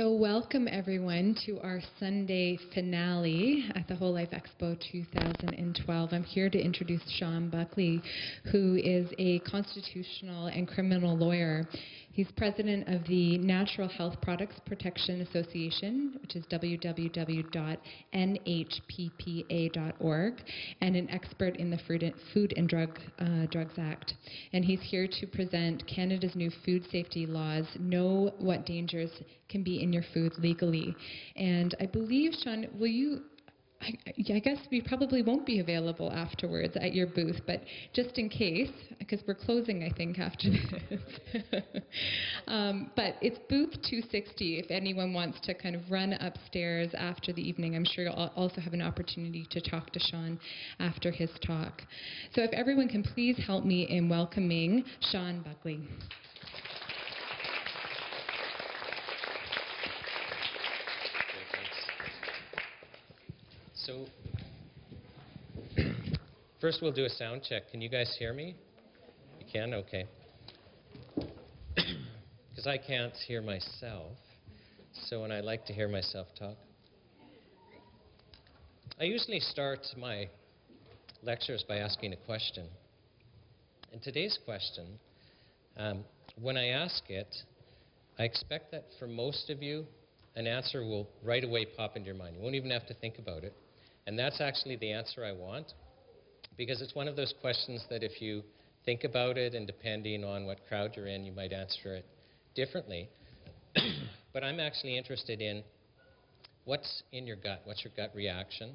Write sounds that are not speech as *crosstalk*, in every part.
So, welcome everyone to our Sunday finale at the Whole Life Expo 2012. I'm here to introduce Shawn Buckley, who is a constitutional and criminal lawyer. He's president of the Natural Health Products Protection Association, which is www.nhppa.org, and an expert in the Food and Drug, uh, Drugs Act. And he's here to present Canada's new food safety laws, Know What Dangers Can Be in Your Food Legally. And I believe, Shawn, will you I, I, guess we probably won't be available afterwards at your booth, but just in case, because we're closing, I think, after *laughs* this. *laughs* um, but it's booth 260 if anyone wants to kind of run upstairs after the evening. I'm sure you'll also have an opportunity to talk to Shawn after his talk. So if everyone can please help me in welcoming Shawn Buckley. So, first we'll do a sound check. Can you guys hear me? You can? Okay. *clears throat* Because I can't hear myself, so when I like to hear myself talk. I usually start my lectures by asking a question. And today's question, um, when I ask it, I expect that for most of you, an answer will right away pop into your mind. You won't even have to think about it. And that's actually the answer I want because it's one of those questions that if you think about it and depending on what crowd you're in, you might answer it differently. *clears throat* but I'm actually interested in what's in your gut, what's your gut reaction,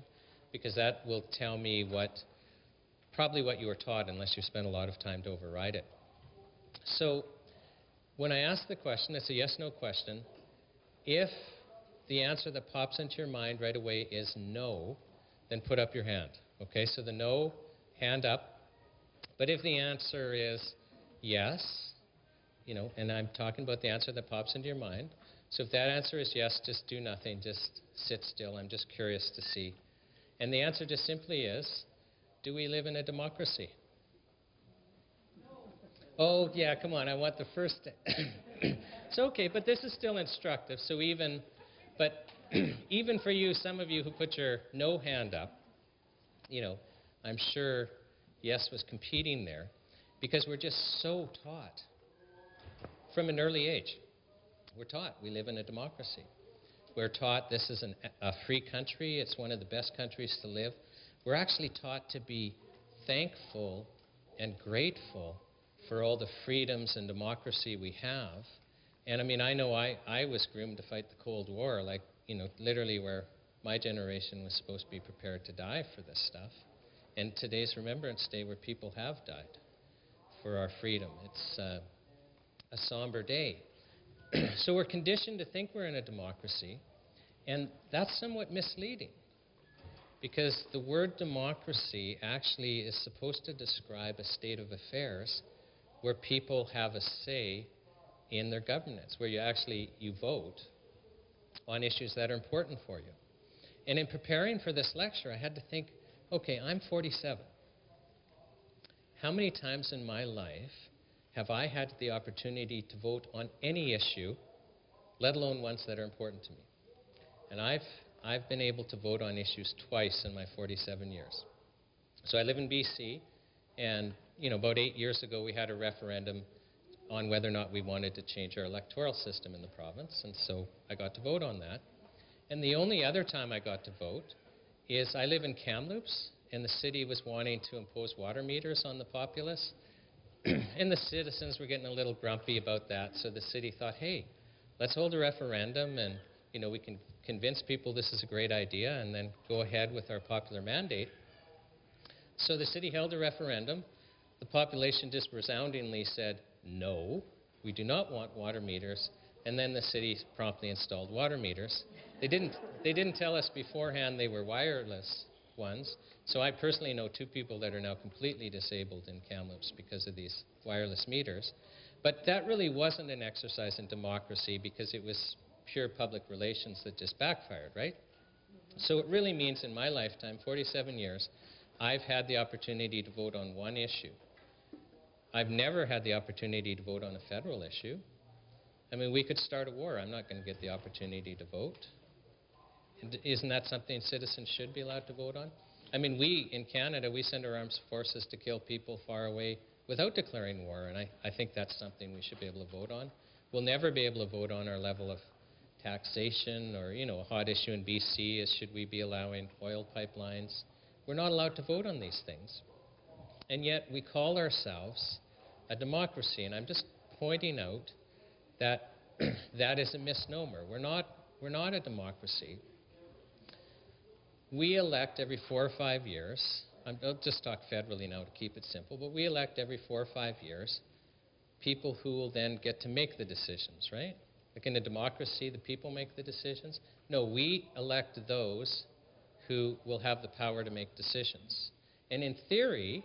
because that will tell me what, probably what you were taught unless you spent a lot of time to override it. So when I ask the question, it's a yes-no question. If the answer that pops into your mind right away is no, then put up your hand. Okay, so the no, hand up. But if the answer is yes, you know, and I'm talking about the answer that pops into your mind. So if that answer is yes, just do nothing, just sit still. I'm just curious to see. And the answer just simply is do we live in a democracy? Oh, yeah, come on, I want the first. *coughs* it's okay, but this is still instructive. So even, but *clears throat* even for you, some of you who put your no hand up, you know, I'm sure yes was competing there because we're just so taught from an early age. We're taught we live in a democracy. We're taught this is an, a free country, it's one of the best countries to live. We're actually taught to be thankful and grateful for all the freedoms and democracy we have. And I mean, I know I, I was groomed to fight the Cold War like you know, literally where my generation was supposed to be prepared to die for this stuff. And today's Remembrance Day where people have died for our freedom. It's uh, a somber day. *clears throat* so we're conditioned to think we're in a democracy, and that's somewhat misleading. Because the word democracy actually is supposed to describe a state of affairs where people have a say in their governance, where you actually you vote on issues that are important for you. And in preparing for this lecture, I had to think, okay, I'm 47. How many times in my life have I had the opportunity to vote on any issue, let alone ones that are important to me? And I've, I've been able to vote on issues twice in my 47 years. So I live in BC, and you know, about eight years ago, we had a referendum on whether or not we wanted to change our electoral system in the province, and so I got to vote on that. And the only other time I got to vote is I live in Kamloops, and the city was wanting to impose water meters on the populace. *clears throat* and the citizens were getting a little grumpy about that, so the city thought, hey, let's hold a referendum and you know, we can convince people this is a great idea and then go ahead with our popular mandate. So the city held a referendum. The population just resoundingly said, no, we do not want water meters. And then the city promptly installed water meters. They didn't, they didn't tell us beforehand they were wireless ones. So I personally know two people that are now completely disabled in Kamloops because of these wireless meters. But that really wasn't an exercise in democracy because it was pure public relations that just backfired, right? So it really means in my lifetime, 47 years, I've had the opportunity to vote on one issue. I've never had the opportunity to vote on a federal issue. I mean, we could start a war. I'm not going to get the opportunity to vote. And isn't that something citizens should be allowed to vote on? I mean, we in Canada, we send our armed forces to kill people far away without declaring war, and I, I think that's something we should be able to vote on. We'll never be able to vote on our level of taxation or, you know, a hot issue in BC is should we be allowing oil pipelines. We're not allowed to vote on these things. And yet we call ourselves a democracy, and I'm just pointing out that *clears throat* that is a misnomer. We're not, we're not a democracy. We elect every four or five years. I'm, I'll just talk federally now to keep it simple, but we elect every four or five years people who will then get to make the decisions, right? Like in a democracy, the people make the decisions. No, we elect those who will have the power to make decisions. And in theory,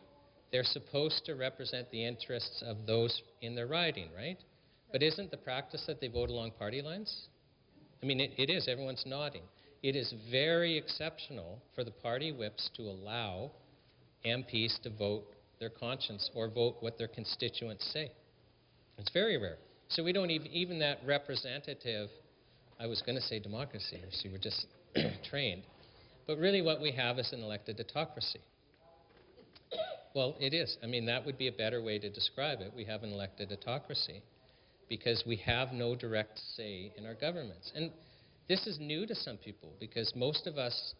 they're supposed to represent the interests of those in their riding, right? But isn't the practice that they vote along party lines? I mean, it, it is. Everyone's nodding. It is very exceptional for the party whips to allow MPs to vote their conscience or vote what their constituents say. It's very rare. So we don't even, even that representative, I was going to say democracy, so we're just *clears throat* trained. But really what we have is an elected autocracy. Well, it is. I mean, that would be a better way to describe it. We have an elected autocracy because we have no direct say in our governments. And this is new to some people because most of us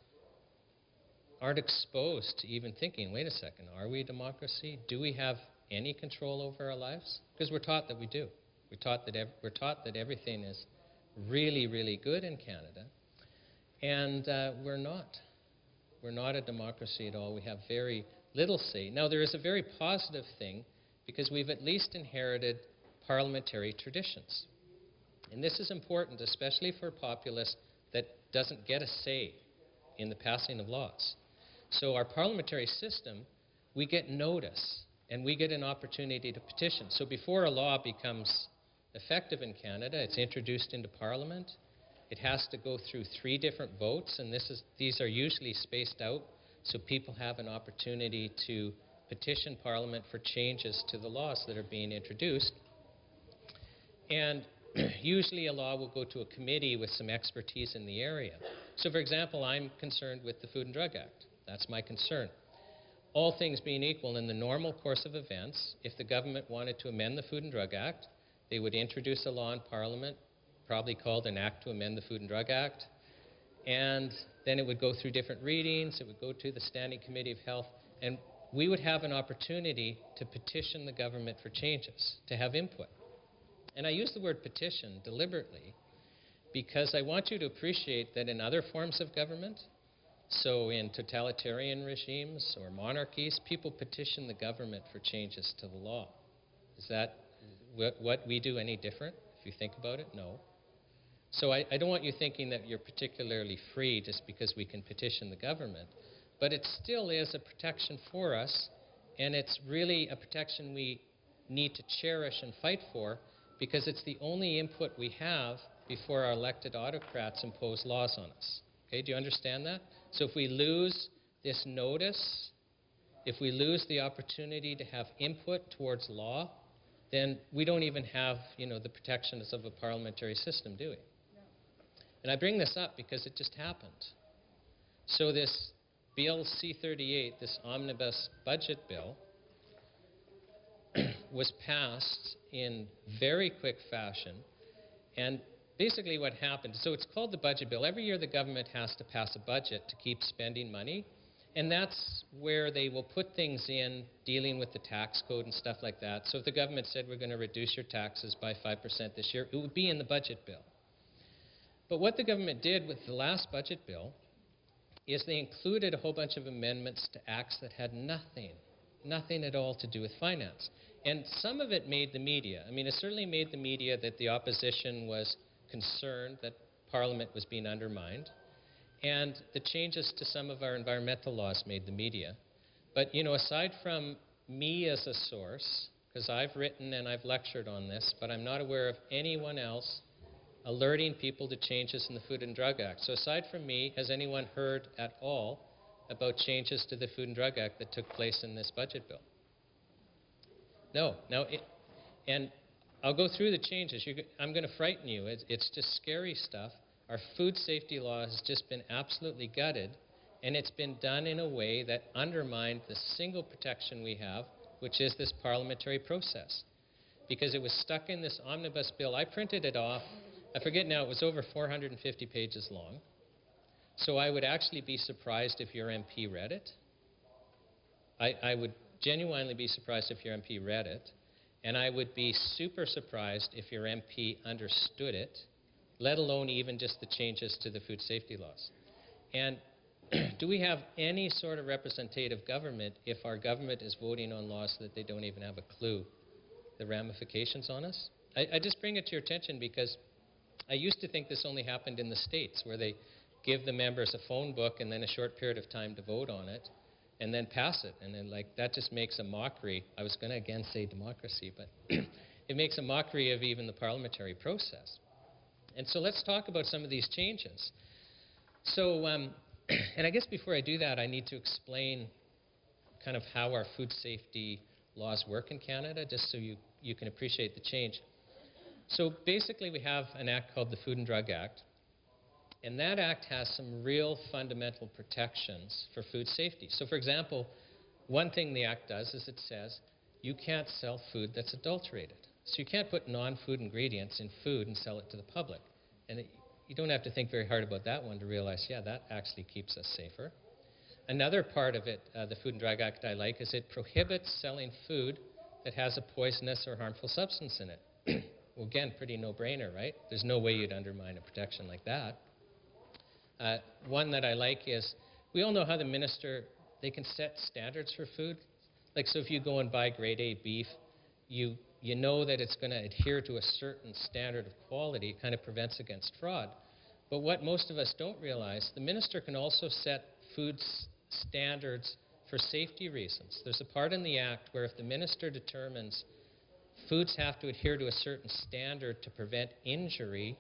aren't exposed to even thinking, wait a second, are we a democracy? Do we have any control over our lives? Because we're taught that we do. We're taught that, we're taught that everything is really, really good in Canada, and uh, we're not. We're not a democracy at all. We have very little say. Now, there is a very positive thing because we've at least inherited parliamentary traditions. And this is important, especially for a populace that doesn't get a say in the passing of laws. So, our parliamentary system, we get notice and we get an opportunity to petition. So, before a law becomes effective in Canada, it's introduced into Parliament. It has to go through three different votes, and this is, these are usually spaced out so people have an opportunity to petition Parliament for changes to the laws that are being introduced. And *clears throat* usually a law will go to a committee with some expertise in the area. So, for example, I'm concerned with the Food and Drug Act. That's my concern. All things being equal, in the normal course of events, if the government wanted to amend the Food and Drug Act, they would introduce a law in Parliament, probably called an Act to Amend the Food and Drug Act, and then it would go through different readings, it would go to the Standing Committee of Health, and we would have an opportunity to petition the government for changes, to have input. And I use the word petition deliberately because I want you to appreciate that in other forms of government, so in totalitarian regimes or monarchies, people petition the government for changes to the law. Is that what, we do any different, if you think about it? No. So I, I don't want you thinking that you're particularly free just because we can petition the government. But it still is a protection for us, and it's really a protection we need to cherish and fight for because it's the only input we have before our elected autocrats impose laws on us. Okay, do you understand that? So if we lose this notice, if we lose the opportunity to have input towards law, then we don't even have, you know, the protections of a parliamentary system, do we? And I bring this up because it just happened. So this Bill C-38, this omnibus budget bill, *clears throat* was passed in very quick fashion. And basically what happened, so it's called the budget bill. Every year the government has to pass a budget to keep spending money. And that's where they will put things in dealing with the tax code and stuff like that. So if the government said we're going to reduce your taxes by 5% this year, it would be in the budget bill. But what the government did with the last budget bill is they included a whole bunch of amendments to acts that had nothing, nothing at all to do with finance. And some of it made the media. I mean, it certainly made the media that the opposition was concerned that Parliament was being undermined. And the changes to some of our environmental laws made the media. But, you know, aside from me as a source, because I've written and I've lectured on this, but I'm not aware of anyone else alerting people to changes in the Food and Drug Act. So aside from me, has anyone heard at all about changes to the Food and Drug Act that took place in this budget bill? No. Now, it, and I'll go through the changes. You're, I'm going to frighten you. It's, it's just scary stuff. Our food safety law has just been absolutely gutted, and it's been done in a way that undermined the single protection we have, which is this parliamentary process. Because it was stuck in this omnibus bill. I printed it off. I forget now, it was over 450 pages long. So I would actually be surprised if your MP read it. I, I would genuinely be surprised if your MP read it. And I would be super surprised if your MP understood it, let alone even just the changes to the food safety laws. And *clears throat* do we have any sort of representative government if our government is voting on laws that they don't even have a clue the ramifications on us? I, I just bring it to your attention because I used to think this only happened in the States where they give the members a phone book and then a short period of time to vote on it and then pass it. And then, like, that just makes a mockery. I was going to again say democracy, but *clears throat* it makes a mockery of even the parliamentary process. And so let's talk about some of these changes. So, um, *clears throat* and I guess before I do that, I need to explain kind of how our food safety laws work in Canada, just so you, you can appreciate the change. So basically, we have an act called the Food and Drug Act, and that act has some real fundamental protections for food safety. So, for example, one thing the act does is it says you can't sell food that's adulterated. So, you can't put non food ingredients in food and sell it to the public. And it, you don't have to think very hard about that one to realize, yeah, that actually keeps us safer. Another part of it, uh, the Food and Drug Act I like, is it prohibits selling food that has a poisonous or harmful substance in it. *clears throat* well, again, pretty no brainer, right? There's no way you'd undermine a protection like that. Uh, one that I like is we all know how the minister they can set standards for food. Like so, if you go and buy grade A beef, you you know that it's going to adhere to a certain standard of quality. It kind of prevents against fraud. But what most of us don't realize, the minister can also set food standards for safety reasons. There's a part in the act where if the minister determines foods have to adhere to a certain standard to prevent injury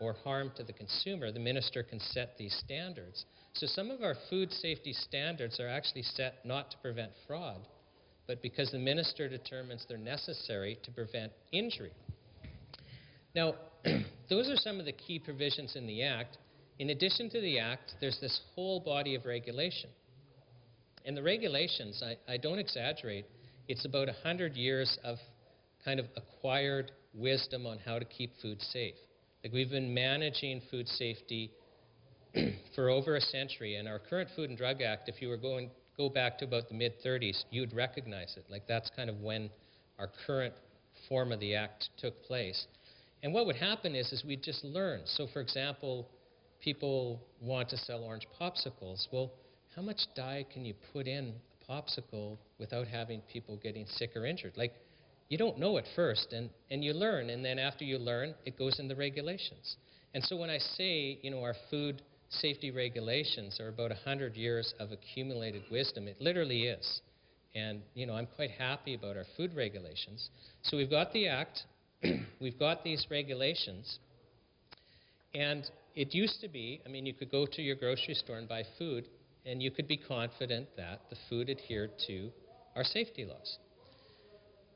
or harm to the consumer, the minister can set these standards. So some of our food safety standards are actually set not to prevent fraud, but because the minister determines they're necessary to prevent injury. Now, *clears throat* those are some of the key provisions in the Act. In addition to the Act, there's this whole body of regulation. And the regulations, I, I don't exaggerate, it's about 100 years of kind of acquired wisdom on how to keep food safe. Like we've been managing food safety *clears throat* for over a century, and our current Food and Drug Act, if you were going go back to about the mid 30s, you'd recognize it. Like that's kind of when our current form of the act took place. And what would happen is, is we'd just learn. So, for example, people want to sell orange popsicles. Well, how much dye can you put in a popsicle without having people getting sick or injured? Like, you don't know at first, and, and you learn, and then after you learn, it goes in the regulations. And so when I say, you know, our food safety regulations are about 100 years of accumulated wisdom, it literally is. And, you know, I'm quite happy about our food regulations. So we've got the Act, *clears throat* we've got these regulations, and it used to be, I mean, you could go to your grocery store and buy food, and you could be confident that the food adhered to our safety laws.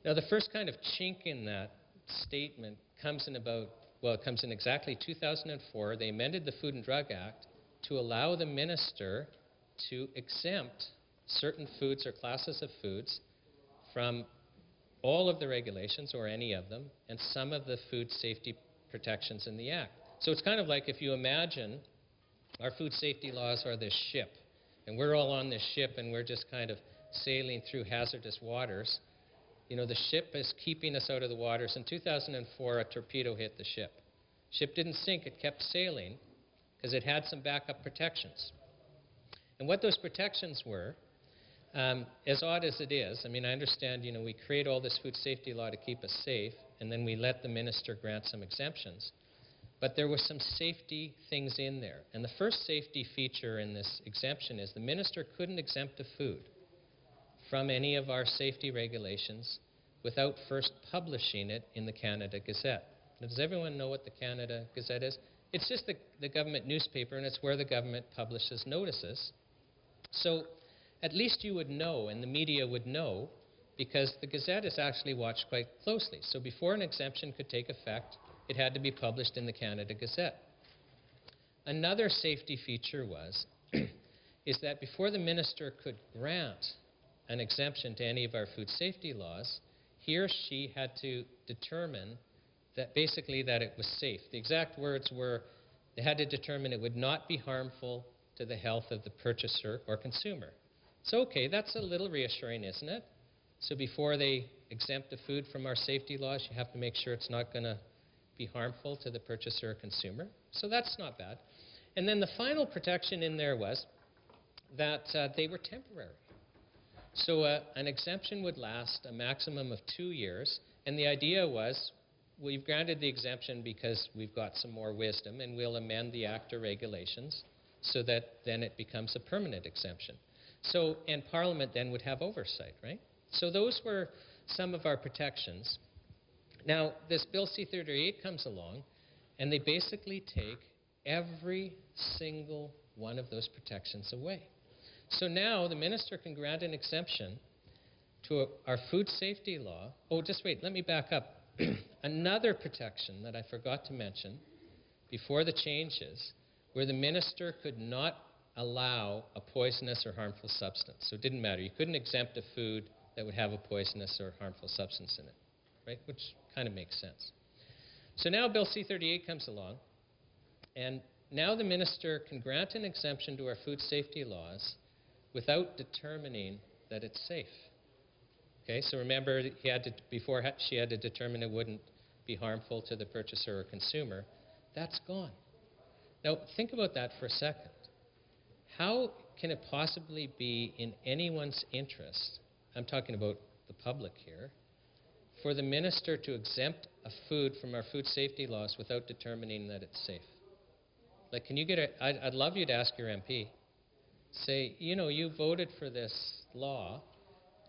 Now, the first kind of chink in that statement comes in about, well, it comes in exactly 2004. They amended the Food and Drug Act to allow the minister to exempt certain foods or classes of foods from all of the regulations or any of them and some of the food safety protections in the Act. So it's kind of like if you imagine our food safety laws are this ship, and we're all on this ship and we're just kind of sailing through hazardous waters. You know, the ship is keeping us out of the waters. In 2004, a torpedo hit the ship. Ship didn't sink, it kept sailing because it had some backup protections. And what those protections were, um, as odd as it is, I mean, I understand, you know, we create all this food safety law to keep us safe, and then we let the minister grant some exemptions. But there were some safety things in there. And the first safety feature in this exemption is the minister couldn't exempt a food from any of our safety regulations without first publishing it in the Canada Gazette. Now, does everyone know what the Canada Gazette is? It's just the, the government newspaper, and it's where the government publishes notices. So at least you would know, and the media would know, because the Gazette is actually watched quite closely. So before an exemption could take effect, it had to be published in the Canada Gazette. Another safety feature was *clears throat* is that before the minister could grant an exemption to any of our food safety laws, he or she had to determine that basically that it was safe. The exact words were they had to determine it would not be harmful to the health of the purchaser or consumer. So okay, that's a little reassuring, isn't it? So before they exempt the food from our safety laws, you have to make sure it's not going to be harmful to the purchaser or consumer. So that's not bad. And then the final protection in there was that uh, they were temporary. So uh, an exemption would last a maximum of two years, and the idea was we've granted the exemption because we've got some more wisdom, and we'll amend the Act or regulations so that then it becomes a permanent exemption. So, and Parliament then would have oversight, right? So those were some of our protections. Now, this Bill C-38 comes along, and they basically take every single one of those protections away. So now the minister can grant an exemption to a, our food safety law. Oh, just wait, let me back up. *clears throat* Another protection that I forgot to mention before the changes, where the minister could not allow a poisonous or harmful substance. So it didn't matter. You couldn't exempt a food that would have a poisonous or harmful substance in it, right? Which kind of makes sense. So now Bill C-38 comes along, and now the minister can grant an exemption to our food safety laws without determining that it's safe. Okay, so remember, he had to, before she had to determine it wouldn't be harmful to the purchaser or consumer. That's gone. Now, think about that for a second. How can it possibly be in anyone's interest, I'm talking about the public here, for the minister to exempt a food from our food safety laws without determining that it's safe? Like, can you get a, I'd, I'd love you to ask your MP, say, you know, you voted for this law,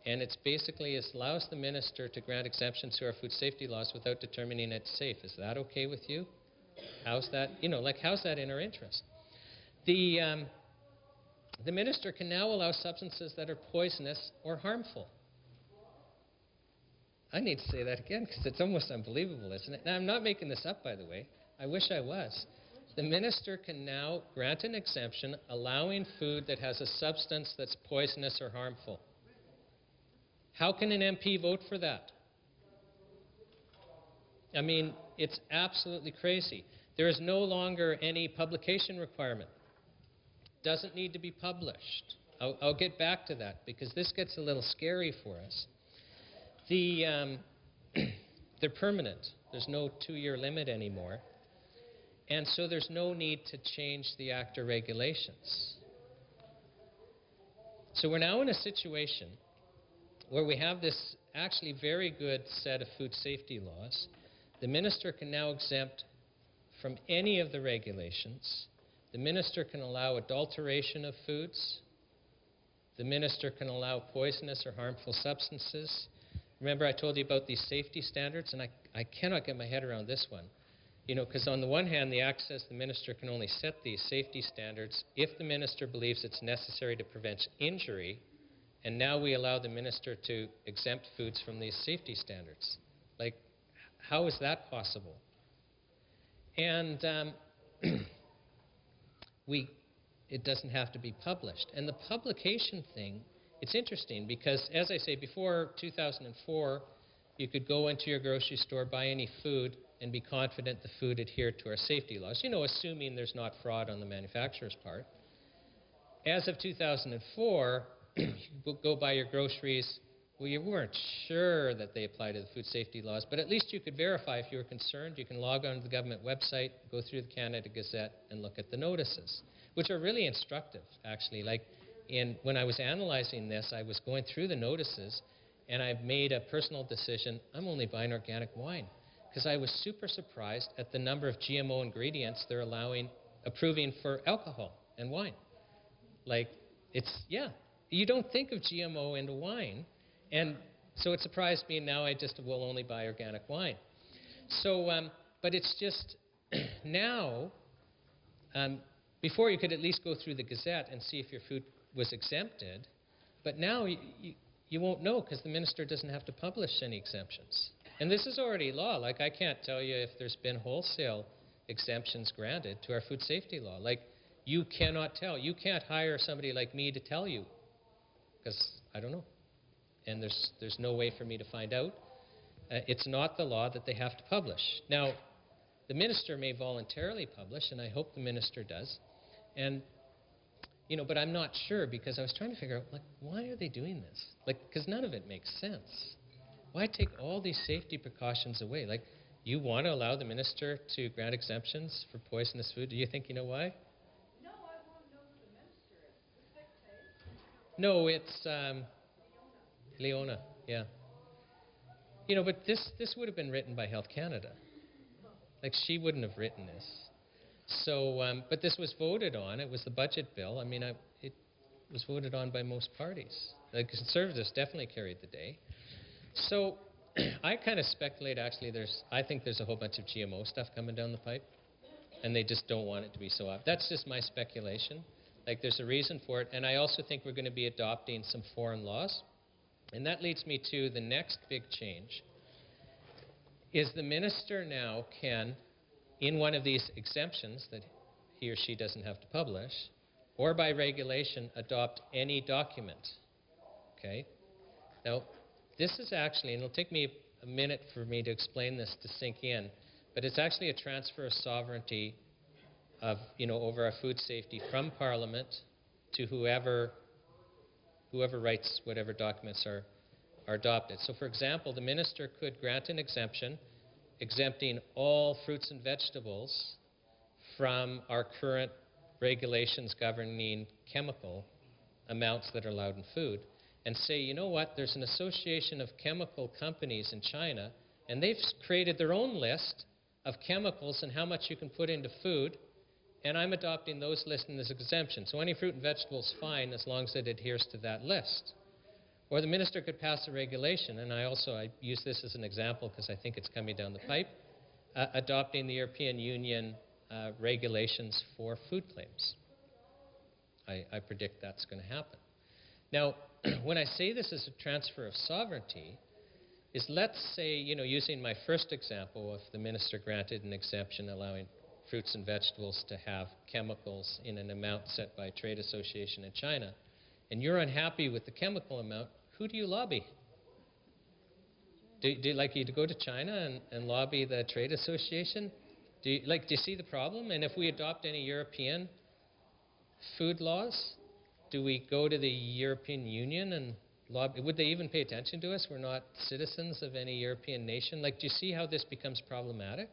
and it's basically it allows the minister to grant exemptions to our food safety laws without determining it's safe. Is that okay with you? How's that? You know, like how's that in our interest? The um, the minister can now allow substances that are poisonous or harmful. I need to say that again because it's almost unbelievable, isn't it? Now, I'm not making this up, by the way. I wish I was. The minister can now grant an exemption allowing food that has a substance that's poisonous or harmful. How can an MP vote for that? I mean, it's absolutely crazy. There is no longer any publication requirement. Doesn't need to be published. I'll, I'll get back to that because this gets a little scary for us. The, um, *clears throat* they're permanent. There's no two-year limit anymore. And so there's no need to change the ACTA regulations. So we're now in a situation where we have this actually very good set of food safety laws. The minister can now exempt from any of the regulations. The minister can allow adulteration of foods. The minister can allow poisonous or harmful substances. Remember, I told you about these safety standards, and I, I cannot get my head around this one. You know, because on the one hand, the Act says the minister can only set these safety standards if the minister believes it's necessary to prevent injury and now we allow the minister to exempt foods from these safety standards. Like, how is that possible? And um, *clears throat* we, it doesn't have to be published. And the publication thing, it's interesting because, as I say, before 2004, you could go into your grocery store, buy any food, and be confident the food adhered to our safety laws, you know, assuming there's not fraud on the manufacturer's part. As of 2004, you *clears throat* go buy your groceries. Well, you weren't sure that they apply to the food safety laws, but at least you could verify if you were concerned. You can log on to the government website, go through the Canada Gazette, and look at the notices, which are really instructive, actually. Like, in, when I was analyzing this, I was going through the notices, and I've made a personal decision. I'm only buying organic wine because I was super surprised at the number of GMO ingredients they're allowing, approving for alcohol and wine. Like, it's, yeah, you don't think of GMO into wine. And so it surprised me, and now I just will only buy organic wine. So, um, but it's just *clears throat* now, um, before you could at least go through the Gazette and see if your food was exempted, but now you, you, you won't know because the minister doesn't have to publish any exemptions. And this is already law. Like, I can't tell you if there's been wholesale exemptions granted to our food safety law. Like, you cannot tell. You can't hire somebody like me to tell you because I don't know. And there's, there's no way for me to find out. Uh, it's not the law that they have to publish. Now, the minister may voluntarily publish, and I hope the minister does. And you know, but I'm not sure because I was trying to figure out, like, why are they doing this? Like, because none of it makes sense. Why take all these safety precautions away? Like, you want to allow the minister to grant exemptions for poisonous food? Do you think you know why? No, I want to know the minister is. No, it's um, Leona. Yeah. You know, but this this would have been written by Health Canada. Like she wouldn't have written this. So, um, but this was voted on. It was the budget bill. I mean, I, it was voted on by most parties. The Conservatives definitely carried the day. So, *clears throat* I kind of speculate. Actually, there's. I think there's a whole bunch of GMO stuff coming down the pipe, and they just don't want it to be so up. That's just my speculation. Like, there's a reason for it, and I also think we're going to be adopting some foreign laws, and that leads me to the next big change. Is the minister now can in one of these exemptions that he or she doesn't have to publish, or by regulation adopt any document. Okay? Now, this is actually, and it'll take me a minute for me to explain this to sink in, but it's actually a transfer of sovereignty of, you know, over our food safety from Parliament to whoever whoever writes whatever documents are, are adopted. So, for example, the minister could grant an exemption exempting all fruits and vegetables from our current regulations governing chemical amounts that are allowed in food and say, you know what, there's an association of chemical companies in China, and they've created their own list of chemicals and how much you can put into food, and I'm adopting those lists as exemption. So any fruit and vegetable is fine as long as it adheres to that list. Or the minister could pass a regulation, and I also I use this as an example because I think it's coming down the pipe, uh, adopting the European Union uh, regulations for food claims. I, I predict that's going to happen. Now, *clears throat* when I say this is a transfer of sovereignty, is let's say, you know, using my first example, if the minister granted an exemption allowing fruits and vegetables to have chemicals in an amount set by a trade association in China, and you're unhappy with the chemical amount, who do you lobby? Do, do like you to go to China and, and lobby the trade association? Do you, like do you see the problem? And if we adopt any European food laws, do we go to the European Union and lobby? Would they even pay attention to us? We're not citizens of any European nation. Like, do you see how this becomes problematic?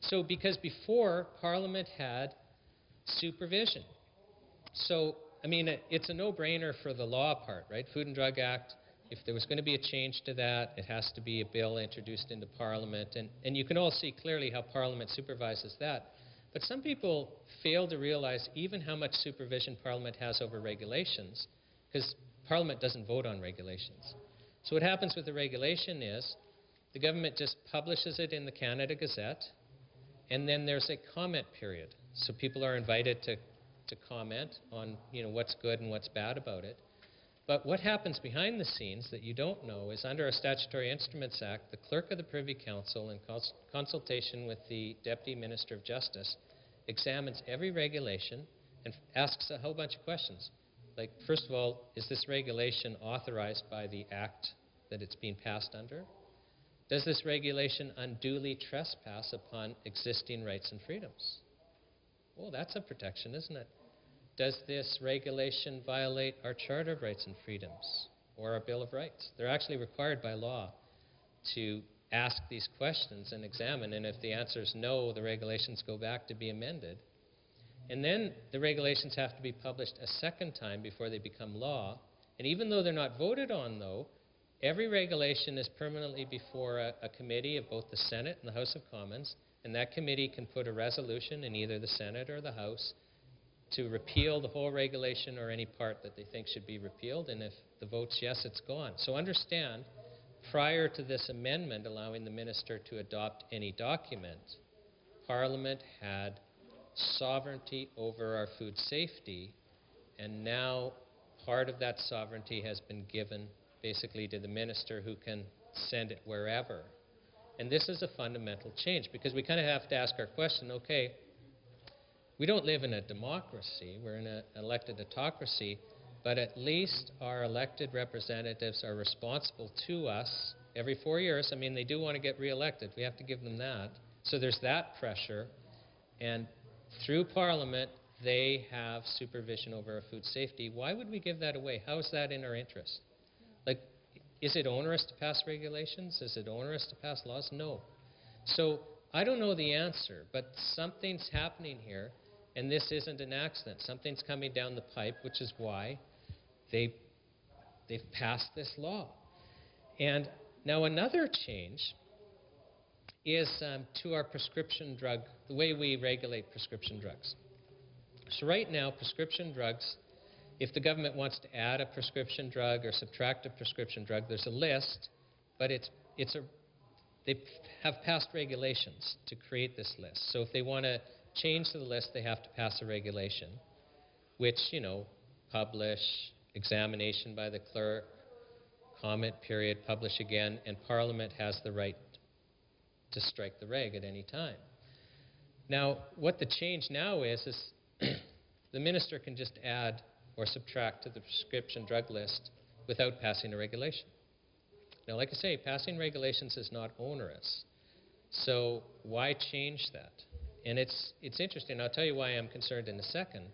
So, because before Parliament had supervision, so I mean, it's a no-brainer for the law part, right? Food and Drug Act, if there was going to be a change to that, it has to be a bill introduced into Parliament. And, and you can all see clearly how Parliament supervises that. But some people fail to realize even how much supervision Parliament has over regulations, because Parliament doesn't vote on regulations. So what happens with the regulation is the government just publishes it in the Canada Gazette, and then there's a comment period. So people are invited to to comment on you know what's good and what's bad about it. But what happens behind the scenes that you don't know is under our Statutory Instruments Act, the clerk of the Privy Council, in cons consultation with the Deputy Minister of Justice, examines every regulation and asks a whole bunch of questions. Like, first of all, is this regulation authorized by the act that it's being passed under? Does this regulation unduly trespass upon existing rights and freedoms? Well, that's a protection, isn't it? Does this regulation violate our Charter of Rights and Freedoms or our Bill of Rights? They're actually required by law to ask these questions and examine, and if the answer is no, the regulations go back to be amended. And then the regulations have to be published a second time before they become law. And even though they're not voted on, though, every regulation is permanently before a, a committee of both the Senate and the House of Commons, and that committee can put a resolution in either the Senate or the House to repeal the whole regulation or any part that they think should be repealed, and if the vote's yes, it's gone. So understand, prior to this amendment allowing the minister to adopt any document, Parliament had sovereignty over our food safety, and now part of that sovereignty has been given basically to the minister who can send it wherever. And this is a fundamental change because we kind of have to ask our question okay, we don't live in a democracy, we're in an elected autocracy, but at least our elected representatives are responsible to us every four years. I mean, they do want to get reelected, we have to give them that. So there's that pressure. And through Parliament, they have supervision over our food safety. Why would we give that away? How is that in our interest? Like, is it onerous to pass regulations? Is it onerous to pass laws? No. So I don't know the answer, but something's happening here, and this isn't an accident. Something's coming down the pipe, which is why they, they've passed this law. And now another change is um, to our prescription drug, the way we regulate prescription drugs. So right now, prescription drugs, if the government wants to add a prescription drug or subtract a prescription drug, there's a list, but it's, it's a, they have passed regulations to create this list. So if they want to change to the list, they have to pass a regulation, which, you know, publish, examination by the clerk, comment period, publish again, and Parliament has the right to strike the reg at any time. Now, what the change now is, is *clears throat* the minister can just add or subtract to the prescription drug list without passing a regulation. Now, like I say, passing regulations is not onerous. So why change that? And it's, it's interesting. I'll tell you why I'm concerned in a second.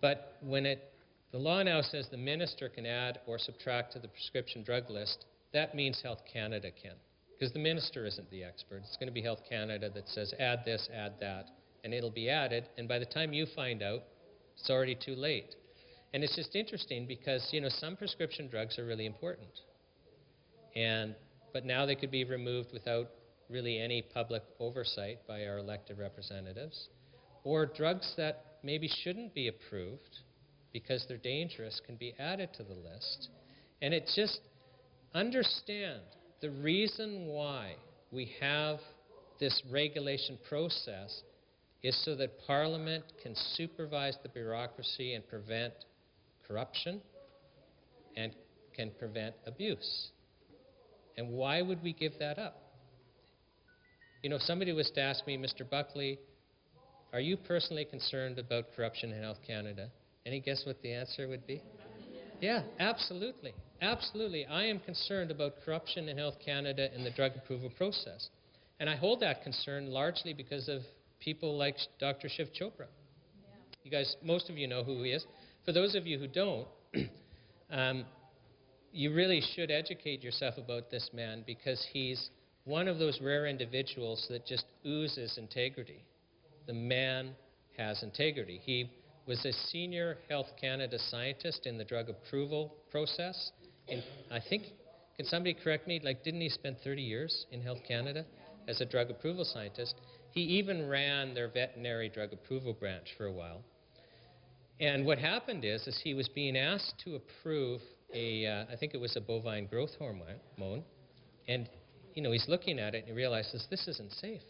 But when it, the law now says the minister can add or subtract to the prescription drug list, that means Health Canada can. Because the minister isn't the expert. It's going to be Health Canada that says add this, add that and it'll be added, and by the time you find out, it's already too late. And it's just interesting because, you know, some prescription drugs are really important. And, but now they could be removed without really any public oversight by our elected representatives. Or drugs that maybe shouldn't be approved because they're dangerous can be added to the list. And it just, understand the reason why we have this regulation process is so that Parliament can supervise the bureaucracy and prevent corruption and can prevent abuse. And why would we give that up? You know, if somebody was to ask me, Mr. Buckley, are you personally concerned about corruption in Health Canada? Any guess what the answer would be? Yeah, absolutely. Absolutely. I am concerned about corruption in Health Canada in the drug approval process. And I hold that concern largely because of people like Dr. Shiv Chopra. You guys, most of you know who he is. For those of you who don't, *clears throat* um, you really should educate yourself about this man because he's one of those rare individuals that just oozes integrity. The man has integrity. He was a senior Health Canada scientist in the drug approval process. And I think, can somebody correct me? Like, didn't he spend 30 years in Health Canada as a drug approval scientist? He even ran their veterinary drug approval branch for a while. And what happened is, is he was being asked to approve a, uh, I think it was a bovine growth hormone, and you know he's looking at it and he realizes this isn't safe.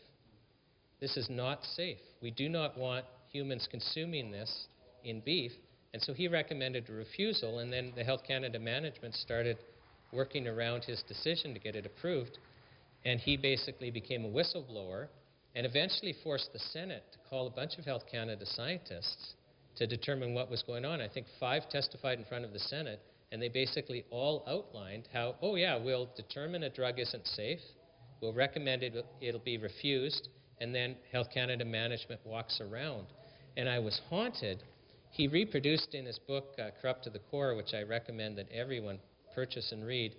This is not safe. We do not want humans consuming this in beef, and so he recommended a refusal. And then the Health Canada management started working around his decision to get it approved, and he basically became a whistleblower and eventually forced the Senate to call a bunch of Health Canada scientists to determine what was going on. I think five testified in front of the Senate, and they basically all outlined how, oh, yeah, we'll determine a drug isn't safe, we'll recommend it, it'll be refused, and then Health Canada management walks around. And I was haunted. He reproduced in his book, uh, Corrupt to the Core, which I recommend that everyone purchase and read.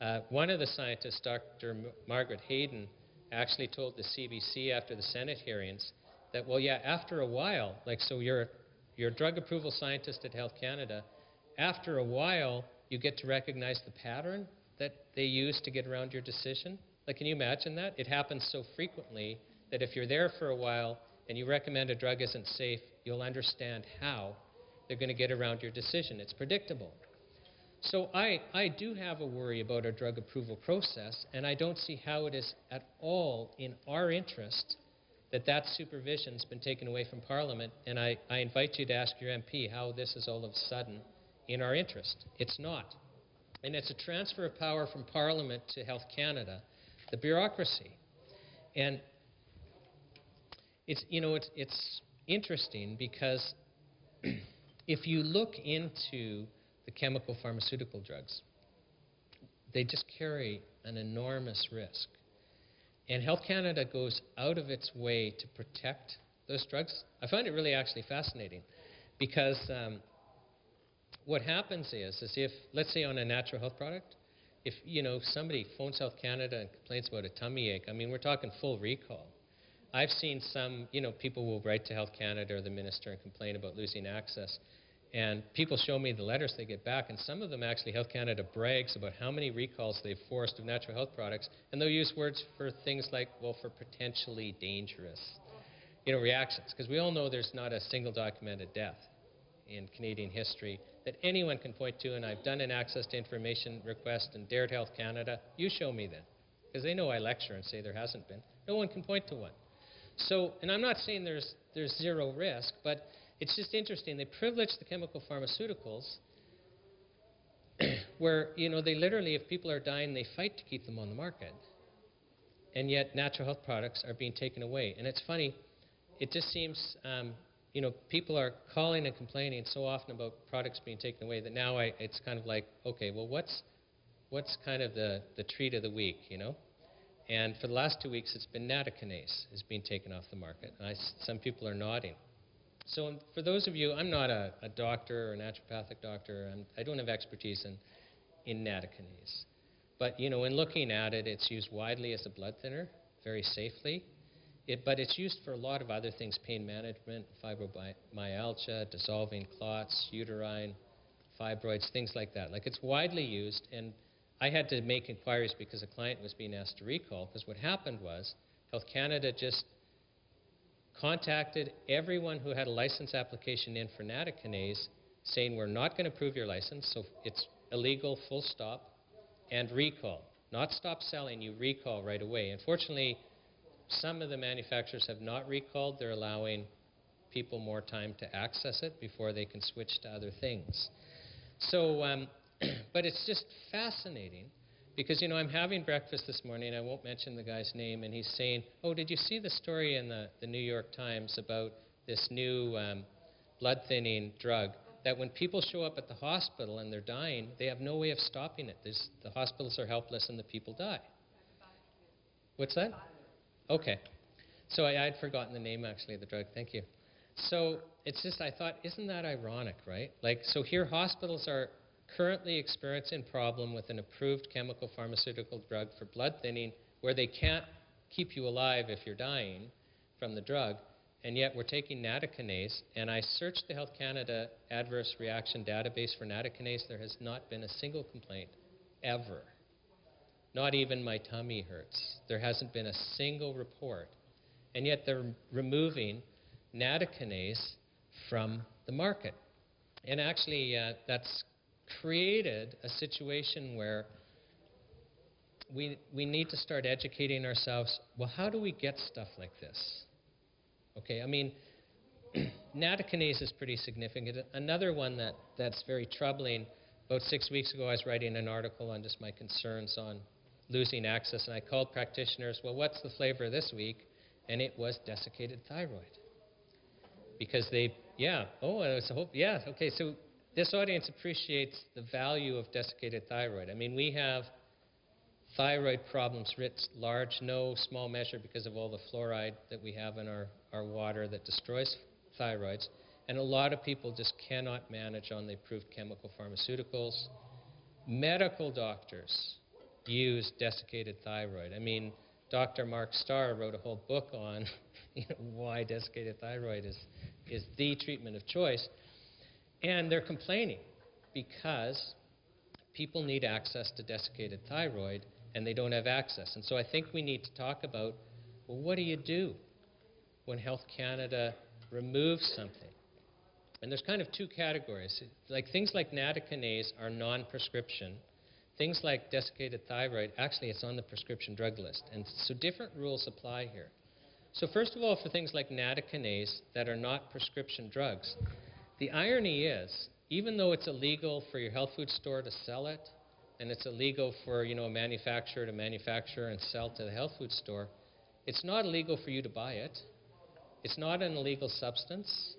Uh, one of the scientists, Dr. M Margaret Haydon, actually told the CBC after the Senate hearings that, well, yeah, after a while, like, so you're, you're a drug approval scientist at Health Canada, after a while, you get to recognize the pattern that they use to get around your decision. Like, can you imagine that? It happens so frequently that if you're there for a while and you recommend a drug isn't safe, you'll understand how they're going to get around your decision. It's predictable. So I, I do have a worry about our drug approval process, and I don't see how it is at all in our interest that that supervision's been taken away from Parliament, and I, I invite you to ask your MP how this is all of a sudden in our interest. It's not. And it's a transfer of power from Parliament to Health Canada, the bureaucracy. And it's, you know, it's, it's interesting because *clears throat* if you look into the chemical pharmaceutical drugs, they just carry an enormous risk. And Health Canada goes out of its way to protect those drugs. I find it really actually fascinating because um, what happens is, is if, let's say on a natural health product, if, you know, somebody phones Health Canada and complains about a tummy ache, I mean, we're talking full recall. I've seen some, you know, people will write to Health Canada or the minister and complain about losing access. And people show me the letters they get back, and some of them actually, Health Canada brags about how many recalls they've forced of natural health products, and they'll use words for things like, well, for potentially dangerous, you know, reactions. Because we all know there's not a single documented death in Canadian history that anyone can point to, and I've done an access to information request and dared Health Canada. You show me then. Because they know I lecture and say there hasn't been. No one can point to one. So, and I'm not saying there's, there's zero risk, but it's just interesting. They privilege the chemical pharmaceuticals *clears throat* where, you know, they literally, if people are dying, they fight to keep them on the market. And yet natural health products are being taken away. And it's funny, it just seems, um, you know, people are calling and complaining so often about products being taken away that now I, it's kind of like, okay, well, what's, what's kind of the, the treat of the week, you know? And for the last two weeks, it's been nattokinase is being taken off the market. And I, some people are nodding. So um, for those of you, I'm not a, a doctor or a naturopathic doctor. I'm, I don't have expertise in, in nattokinase. But, you know, in looking at it, it's used widely as a blood thinner, very safely. It, but it's used for a lot of other things, pain management, fibromyalgia, dissolving clots, uterine, fibroids, things like that. Like it's widely used, and I had to make inquiries because a client was being asked to recall, because what happened was Health Canada just contacted everyone who had a license application in for nattokinase saying we're not going to approve your license, so it's illegal, full stop, and recall. Not stop selling, you recall right away. Unfortunately, some of the manufacturers have not recalled. They're allowing people more time to access it before they can switch to other things. So, um, *clears throat* but it's just fascinating because, you know, I'm having breakfast this morning, I won't mention the guy's name, and he's saying, oh, did you see the story in the, the New York Times about this new um, blood thinning drug that when people show up at the hospital and they're dying, they have no way of stopping it. There's, the hospitals are helpless and the people die. What's that? Okay. So I, I'd forgotten the name actually of the drug. Thank you. So it's just, I thought, isn't that ironic, right? Like, so here hospitals are currently experiencing problem with an approved chemical pharmaceutical drug for blood thinning where they can't keep you alive if you're dying from the drug, and yet we're taking nattokinase, and I searched the Health Canada adverse reaction database for nattokinase. There has not been a single complaint, ever. Not even my tummy hurts. There hasn't been a single report. And yet they're removing nattokinase from the market. And actually, uh, that's created a situation where we, we need to start educating ourselves. Well, how do we get stuff like this? Okay, I mean, *clears throat* nattokinase is pretty significant. Another one that, that's very troubling, about six weeks ago, I was writing an article on just my concerns on losing access, and I called practitioners, well, what's the flavor this week? And it was desiccated thyroid. Because they, yeah, oh, it was a whole, yeah, okay, so this audience appreciates the value of desiccated thyroid. I mean, we have thyroid problems writ large, no small measure because of all the fluoride that we have in our, our water that destroys thyroids. And a lot of people just cannot manage on the approved chemical pharmaceuticals. Medical doctors use desiccated thyroid. I mean, Dr. Mark Starr wrote a whole book on *laughs* you know, why desiccated thyroid is, is the treatment of choice. And they're complaining because people need access to desiccated thyroid and they don't have access. And so I think we need to talk about well, what do you do when Health Canada removes something? And there's kind of two categories. Like things like nattokinase are non prescription. Things like desiccated thyroid, actually, it's on the prescription drug list. And so different rules apply here. So, first of all, for things like nattokinase that are not prescription drugs, the irony is, even though it's illegal for your health food store to sell it, and it's illegal for you know a manufacturer to manufacture and sell to the health food store, it's not illegal for you to buy it. It's not an illegal substance.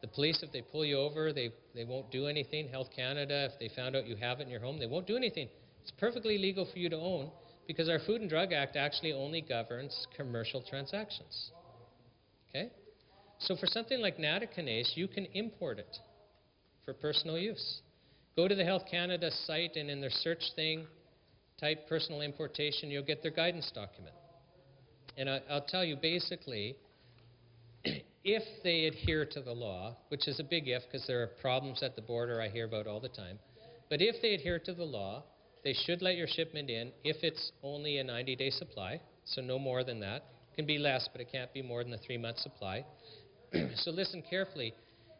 The police, if they pull you over, they, they won't do anything. Health Canada, if they found out you have it in your home, they won't do anything. It's perfectly legal for you to own because our Food and Drug Act actually only governs commercial transactions. Okay? So for something like nattokinase, you can import it for personal use. Go to the Health Canada site and in their search thing, type personal importation, you'll get their guidance document. And I, I'll tell you basically, if they adhere to the law, which is a big if because there are problems at the border I hear about all the time, but if they adhere to the law, they should let your shipment in if it's only a 90 day supply, so no more than that. It can be less, but it can't be more than a three month supply. *clears throat* so listen carefully.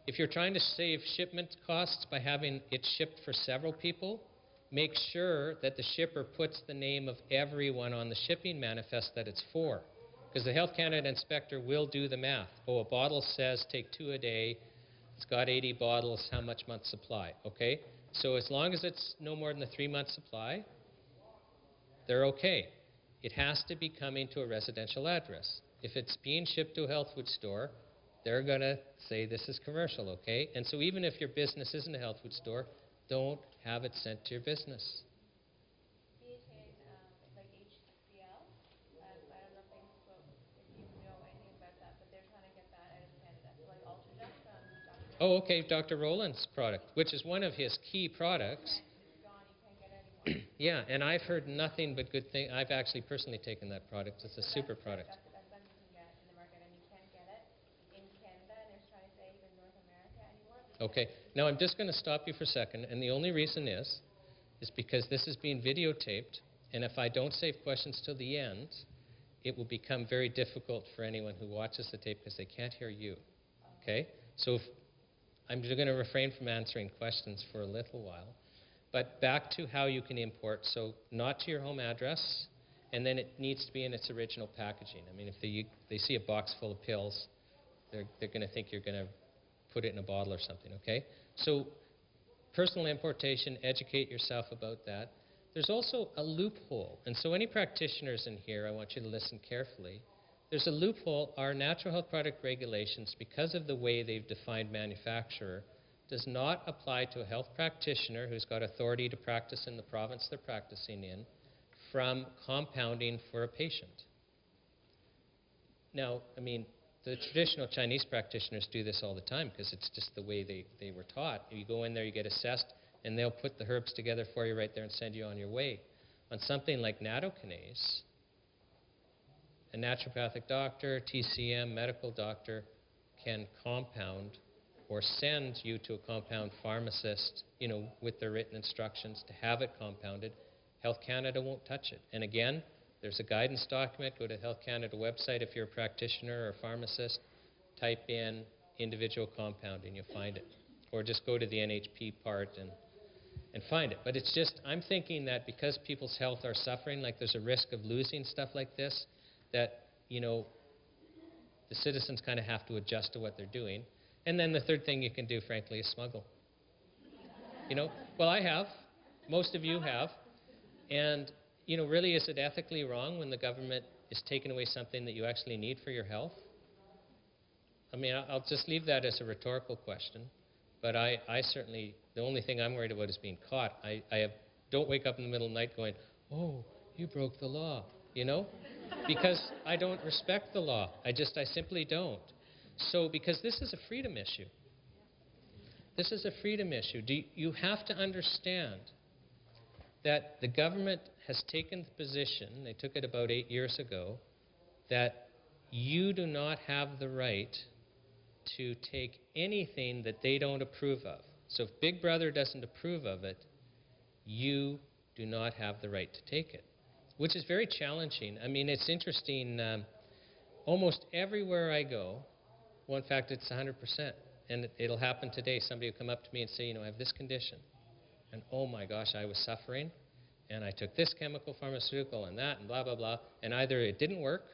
If you're trying to save shipment costs by having it shipped for several people, make sure that the shipper puts the name of everyone on the shipping manifest that it's for. Because the Health Canada inspector will do the math. Oh, a bottle says take two a day. It's got 80 bottles. How much month supply? Okay? So as long as it's no more than a three month supply, they're okay. It has to be coming to a residential address. If it's being shipped to a health food store, they're going to say this is commercial, okay? And so even if your business isn't a health food store, don't have it sent to your business. BHA, um, like HCL, um, I don't know if they spoke, if you know anything about that, but they're trying to get that out of Canada. So like Ultrajet from Dr. Oh, okay, Dr. Rowland's product, which is one of his key products. *clears throat* Yeah, and I've heard nothing but good things. I've actually personally taken that product. It's a super product. Okay, now I'm just going to stop you for a second, and the only reason is, is because this is being videotaped, and if I don't save questions till the end, it will become very difficult for anyone who watches the tape because they can't hear you. Okay? So if, I'm just going to refrain from answering questions for a little while. But back to how you can import. So not to your home address, and then it needs to be in its original packaging. I mean, if they, they see a box full of pills, they're, they're going to think you're going to put it in a bottle or something, okay? So personal importation, educate yourself about that. There's also a loophole. And so any practitioners in here, I want you to listen carefully. There's a loophole. Our natural health product regulations, because of the way they've defined manufacturer, does not apply to a health practitioner who's got authority to practice in the province they're practicing in from compounding for a patient. Now, I mean, the traditional Chinese practitioners do this all the time because it's just the way they, they were taught. You go in there, you get assessed, and they'll put the herbs together for you right there and send you on your way. On something like nattokinase, a naturopathic doctor, TCM, medical doctor can compound or send you to a compound pharmacist, you know, with their written instructions to have it compounded. Health Canada won't touch it. And again, there's a guidance document. Go to Health Canada website if you're a practitioner or a pharmacist. Type in individual compounding, you'll find it. Or just go to the NHP part and, and find it. But it's just, I'm thinking that because people's health are suffering, like there's a risk of losing stuff like this, that, you know, the citizens kind of have to adjust to what they're doing. And then the third thing you can do, frankly, is smuggle. You know, well, I have. Most of you have. And, you know, really, is it ethically wrong when the government is taking away something that you actually need for your health? I mean, I'll just leave that as a rhetorical question. But I, I certainly, the only thing I'm worried about is being caught. I, I have, don't wake up in the middle of the night going, oh, you broke the law, you know? Because I don't respect the law. I just, I simply don't. So, because this is a freedom issue. This is a freedom issue. Do you, you have to understand that the government has taken the position, they took it about eight years ago, that you do not have the right to take anything that they don't approve of. So if Big Brother doesn't approve of it, you do not have the right to take it, which is very challenging. I mean, it's interesting. Um, almost everywhere I go, well, in fact, it's 100%. And it, it'll happen today. Somebody will come up to me and say, you know, I have this condition. And oh my gosh, I was suffering. And I took this chemical pharmaceutical and that and blah, blah, blah. And either it didn't work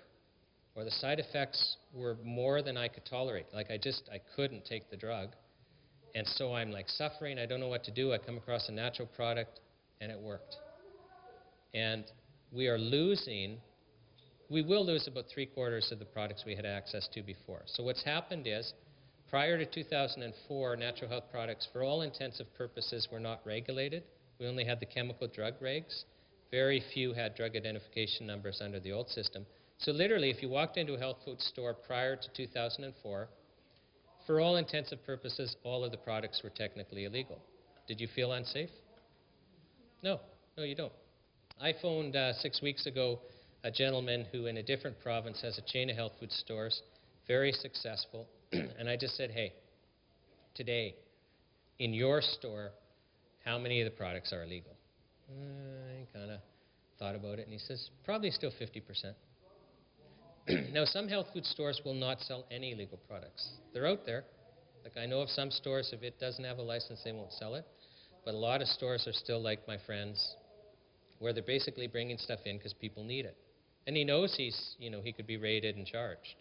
or the side effects were more than I could tolerate. Like I just, I couldn't take the drug. And so I'm like suffering. I don't know what to do. I come across a natural product. and it worked. And we are losing, we will lose about three quarters of the products we had access to before. So what's happened is, prior to 2004, natural health products, for all intensive purposes, were not regulated. We only had the chemical drug regs. Very few had drug identification numbers under the old system. So literally, if you walked into a health food store prior to 2004, for all intensive purposes, all of the products were technically illegal. Did you feel unsafe? No, no, you don't. I phoned uh, six weeks ago a gentleman who, in a different province, has a chain of health food stores, very successful, *clears throat* and I just said, hey, today, in your store, how many of the products are illegal? Uh, he kind of thought about it, and he says, probably still 50%. *clears throat* now, some health food stores will not sell any illegal products. They're out there. Like I know of some stores, if it doesn't have a license, they won't sell it. But a lot of stores are still like my friends, where they're basically bringing stuff in because people need it. And he knows he's, you know, he could be raided and charged.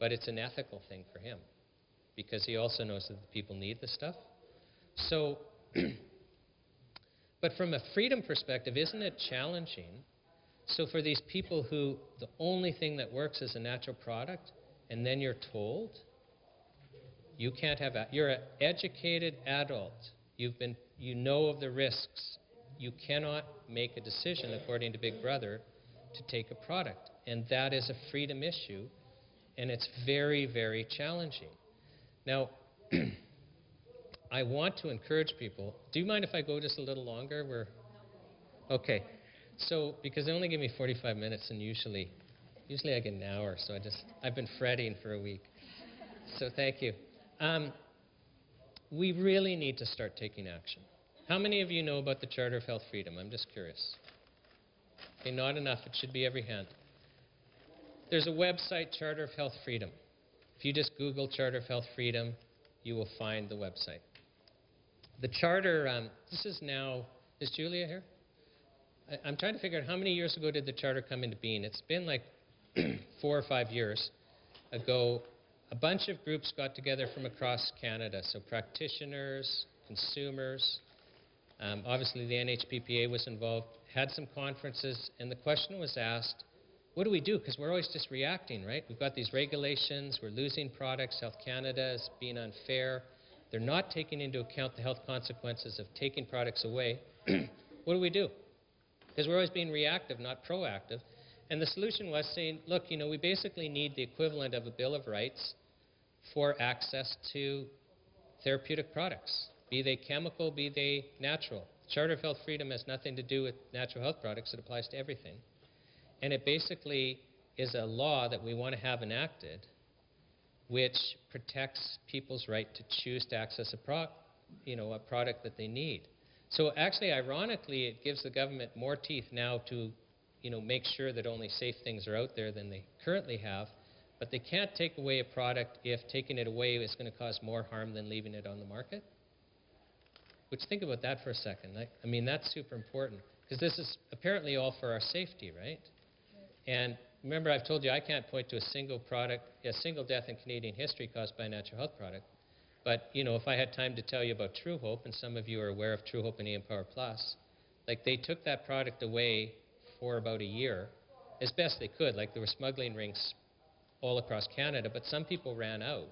But it's an ethical thing for him because he also knows that the people need the stuff. So, *clears throat* but from a freedom perspective, isn't it challenging? So, for these people who the only thing that works is a natural product, and then you're told you can't have, a, you're an educated adult, you've been, you know of the risks, you cannot make a decision, according to Big Brother, to take a product. And that is a freedom issue, and it's very, very challenging. Now, *clears throat* I want to encourage people. Do you mind if I go just a little longer? We're okay. So, because they only give me 45 minutes, and usually, usually I get an hour. So I just, I've been fretting for a week. So thank you. Um, we really need to start taking action. How many of you know about the Charter of Health Freedom? I'm just curious. Okay, not enough. It should be every hand. There's a website, Charter of Health Freedom. If you just Google Charter of Health Freedom, you will find the website. The charter, um, this is now, is Julia here? I, am trying to figure out how many years ago did the charter come into being? It's been like *clears throat* four or five years ago. A bunch of groups got together from across Canada, so practitioners, consumers, um, obviously the NHPPA was involved, had some conferences, and the question was asked, what do we do? Because we're always just reacting, right? We've got these regulations, we're losing products, Health Canada is being unfair. They're not taking into account the health consequences of taking products away. *clears throat* what do we do? Because we're always being reactive, not proactive. And the solution was saying, look, you know, we basically need the equivalent of a Bill of Rights for access to therapeutic products, be they chemical, be they natural. Charter of Health Freedom has nothing to do with natural health products, it applies to everything. And it basically is a law that we want to have enacted which protects people's right to choose to access a, pro- you know, a product that they need. So actually, ironically, it gives the government more teeth now to you know, make sure that only safe things are out there than they currently have. But they can't take away a product if taking it away is going to cause more harm than leaving it on the market. Which think about that for a second. I, I mean, that's super important because this is apparently all for our safety, right? And remember, I've told you I can't point to a single product, a single death in Canadian history caused by a natural health product. But you know, if I had time to tell you about True Hope, and some of you are aware of True Hope and Empower Plus, like they took that product away for about a year, as best they could. Like there were smuggling rings all across Canada, but some people ran out.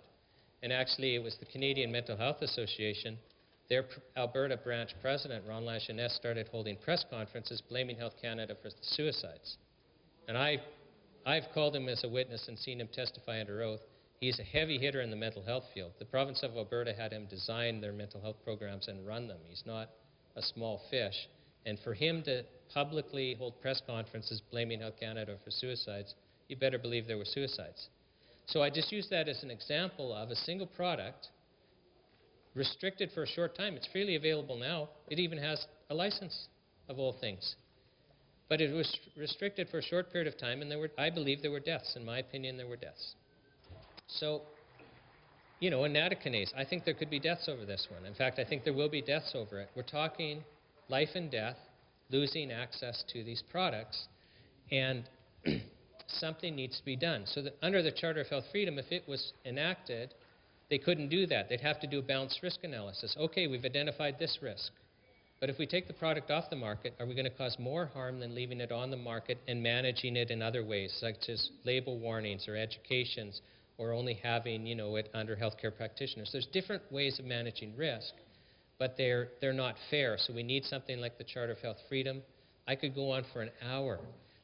And actually, it was the Canadian Mental Health Association, their Alberta branch president, Ron Lajeunesse, started holding press conferences blaming Health Canada for the suicides. And I, I've called him as a witness and seen him testify under oath. He's a heavy hitter in the mental health field. The province of Alberta had him design their mental health programs and run them. He's not a small fish. And for him to publicly hold press conferences blaming Health Canada for suicides, you better believe there were suicides. So I just use that as an example of a single product restricted for a short time. It's freely available now. It even has a license of all things. But it was restricted for a short period of time, and there were, I believe there were deaths. In my opinion, there were deaths. So, you know, in nattokinase, I think there could be deaths over this one. In fact, I think there will be deaths over it. We're talking life and death, losing access to these products, and *clears throat* something needs to be done. So that under the Charter of Health Freedom, if it was enacted, they couldn't do that. They'd have to do a balanced risk analysis. Okay, we've identified this risk. But if we take the product off the market, are we going to cause more harm than leaving it on the market and managing it in other ways, such as label warnings or educations, or only having you know it under healthcare practitioners? There's different ways of managing risk, but they're they're not fair. So we need something like the Charter of Health Freedom. I could go on for an hour.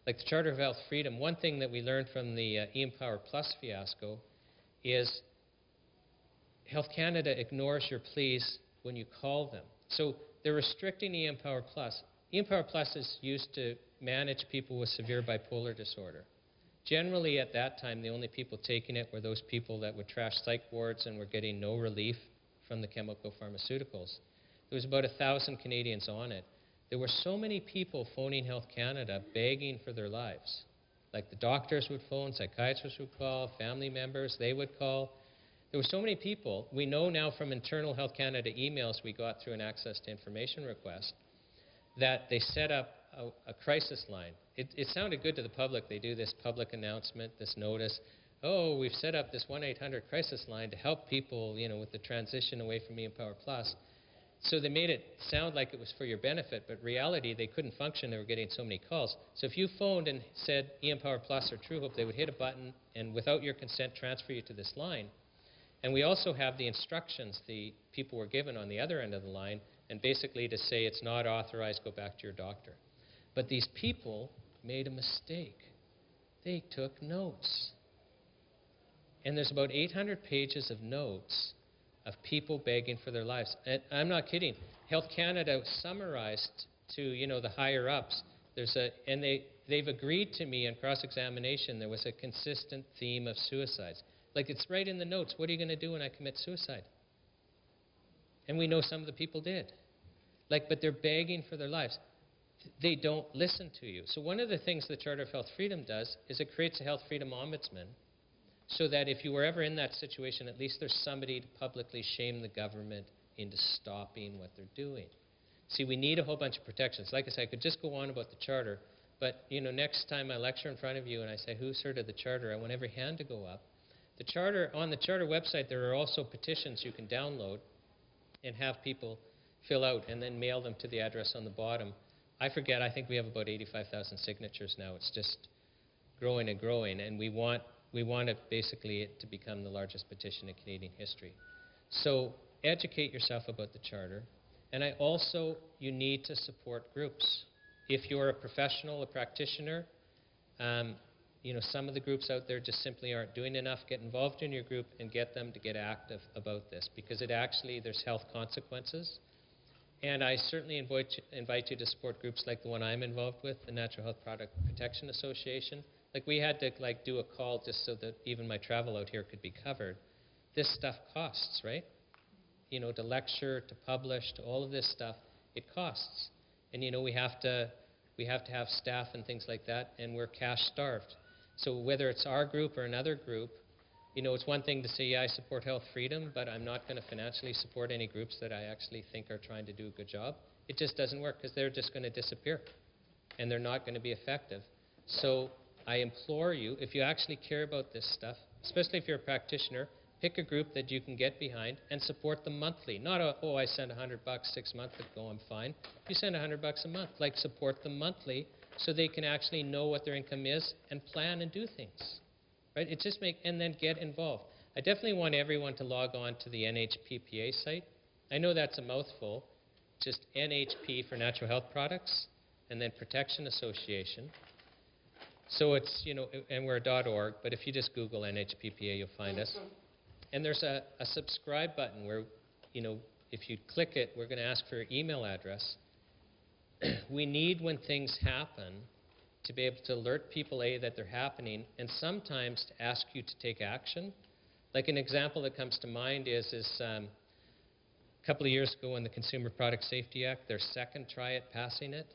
Like the Charter of Health Freedom, one thing that we learned from the uh, eMpower Plus fiasco is Health Canada ignores your pleas when you call them. So they're restricting eMpower Plus. eMpower Plus is used to manage people with severe bipolar disorder. Generally, at that time, the only people taking it were those people that would trash psych wards and were getting no relief from the chemical pharmaceuticals. There was about a thousand Canadians on it. There were so many people phoning Health Canada begging for their lives. Like the doctors would phone, psychiatrists would call, family members, they would call. There were so many people. We know now from internal Health Canada emails we got through an access to information request that they set up a, a crisis line. It, it sounded good to the public. They do this public announcement, this notice. Oh, we've set up this 1-800 crisis line to help people, you know, with the transition away from eMpower Plus. So they made it sound like it was for your benefit, but reality, they couldn't function. They were getting so many calls. So if you phoned and said eMpower Plus or TrueHope, they would hit a button and without your consent transfer you to this line. And we also have the instructions the people were given on the other end of the line, and basically to say it's not authorized, go back to your doctor. But these people made a mistake. They took notes. And there's about 800 pages of notes of people begging for their lives. And I'm not kidding. Health Canada summarized to, you know, the higher ups. There's a, and they, they've agreed to me in cross-examination there was a consistent theme of suicides. Like it's right in the notes. What are you going to do when I commit suicide? And we know some of the people did. Like, but they're begging for their lives. They don't listen to you. So one of the things the Charter of Health Freedom does is it creates a health freedom ombudsman so that if you were ever in that situation, at least there's somebody to publicly shame the government into stopping what they're doing. See, we need a whole bunch of protections. Like I said, I could just go on about the charter, but you know, next time I lecture in front of you and I say, "Who's heard of the charter?" I want every hand to go up. The charter on the charter website, there are also petitions you can download and have people fill out and then mail them to the address on the bottom. I forget. I think we have about 85,000 signatures now. It's just growing and growing, and we want we want it basically it to become the largest petition in Canadian history. So educate yourself about the Charter. And I also, you need to support groups. If you're a professional, a practitioner, um, you know, some of the groups out there just simply aren't doing enough. Get involved in your group and get them to get active about this because it actually, there's health consequences. And I certainly invite you, invite you to support groups like the one I'm involved with, the Natural Health Product Protection Association. Like we had to like do a call just so that even my travel out here could be covered. This stuff costs, right? You know, to lecture, to publish, to all of this stuff, it costs. And you know, we have to we have to have staff and things like that, and we're cash starved. So whether it's our group or another group, you know, it's one thing to say, yeah, I support health freedom, but I'm not going to financially support any groups that I actually think are trying to do a good job. It just doesn't work because they're just going to disappear, and they're not going to be effective. So I implore you, if you actually care about this stuff, especially if you're a practitioner, pick a group that you can get behind and support them monthly. Not a, oh, I send 100 bucks six months ago, I'm fine. You send 100 bucks a month. Like, support them monthly so they can actually know what their income is and plan and do things. Right? It just make, and then get involved. I definitely want everyone to log on to the NHPPA site. I know that's a mouthful. Just NHP for Natural Health Products, and then Protection Association. So it's, you know, and we're .org, but if you just Google NHPPA, you'll find us. And there's a, a subscribe button where, you know, if you click it, we're going to ask for your email address. *clears throat* we need, when things happen, to be able to alert people, A, that they're happening, and sometimes to ask you to take action. Like an example that comes to mind is, is um, a couple of years ago when the Consumer Product Safety Act, their second try at passing it,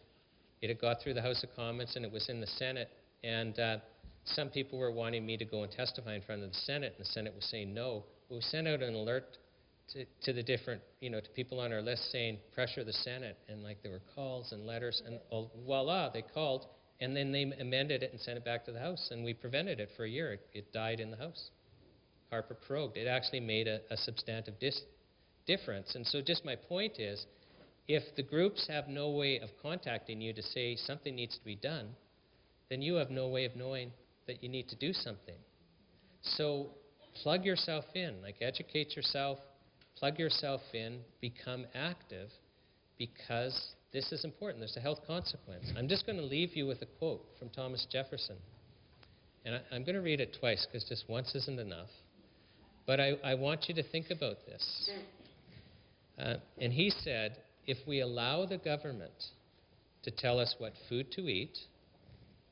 it had got through the House of Commons and it was in the Senate, and uh, some people were wanting me to go and testify in front of the Senate, and the Senate was saying no. We sent out an alert to, to the different, you know, to people on our list saying pressure the Senate, and like there were calls and letters, and oh, voila, they called, and then they amended it and sent it back to the House, and we prevented it for a year. It, it died in the House. Harper prorogued. It actually made a, a substantive difference. And so, just my point is, if the groups have no way of contacting you to say something needs to be done, then you have no way of knowing that you need to do something. So plug yourself in, like educate yourself, plug yourself in, become active, because this is important. There's a health consequence. I'm just going to leave you with a quote from Thomas Jefferson. And I, I'm going to read it twice because just once isn't enough. But I, I want you to think about this. Uh, and he said, if we allow the government to tell us what food to eat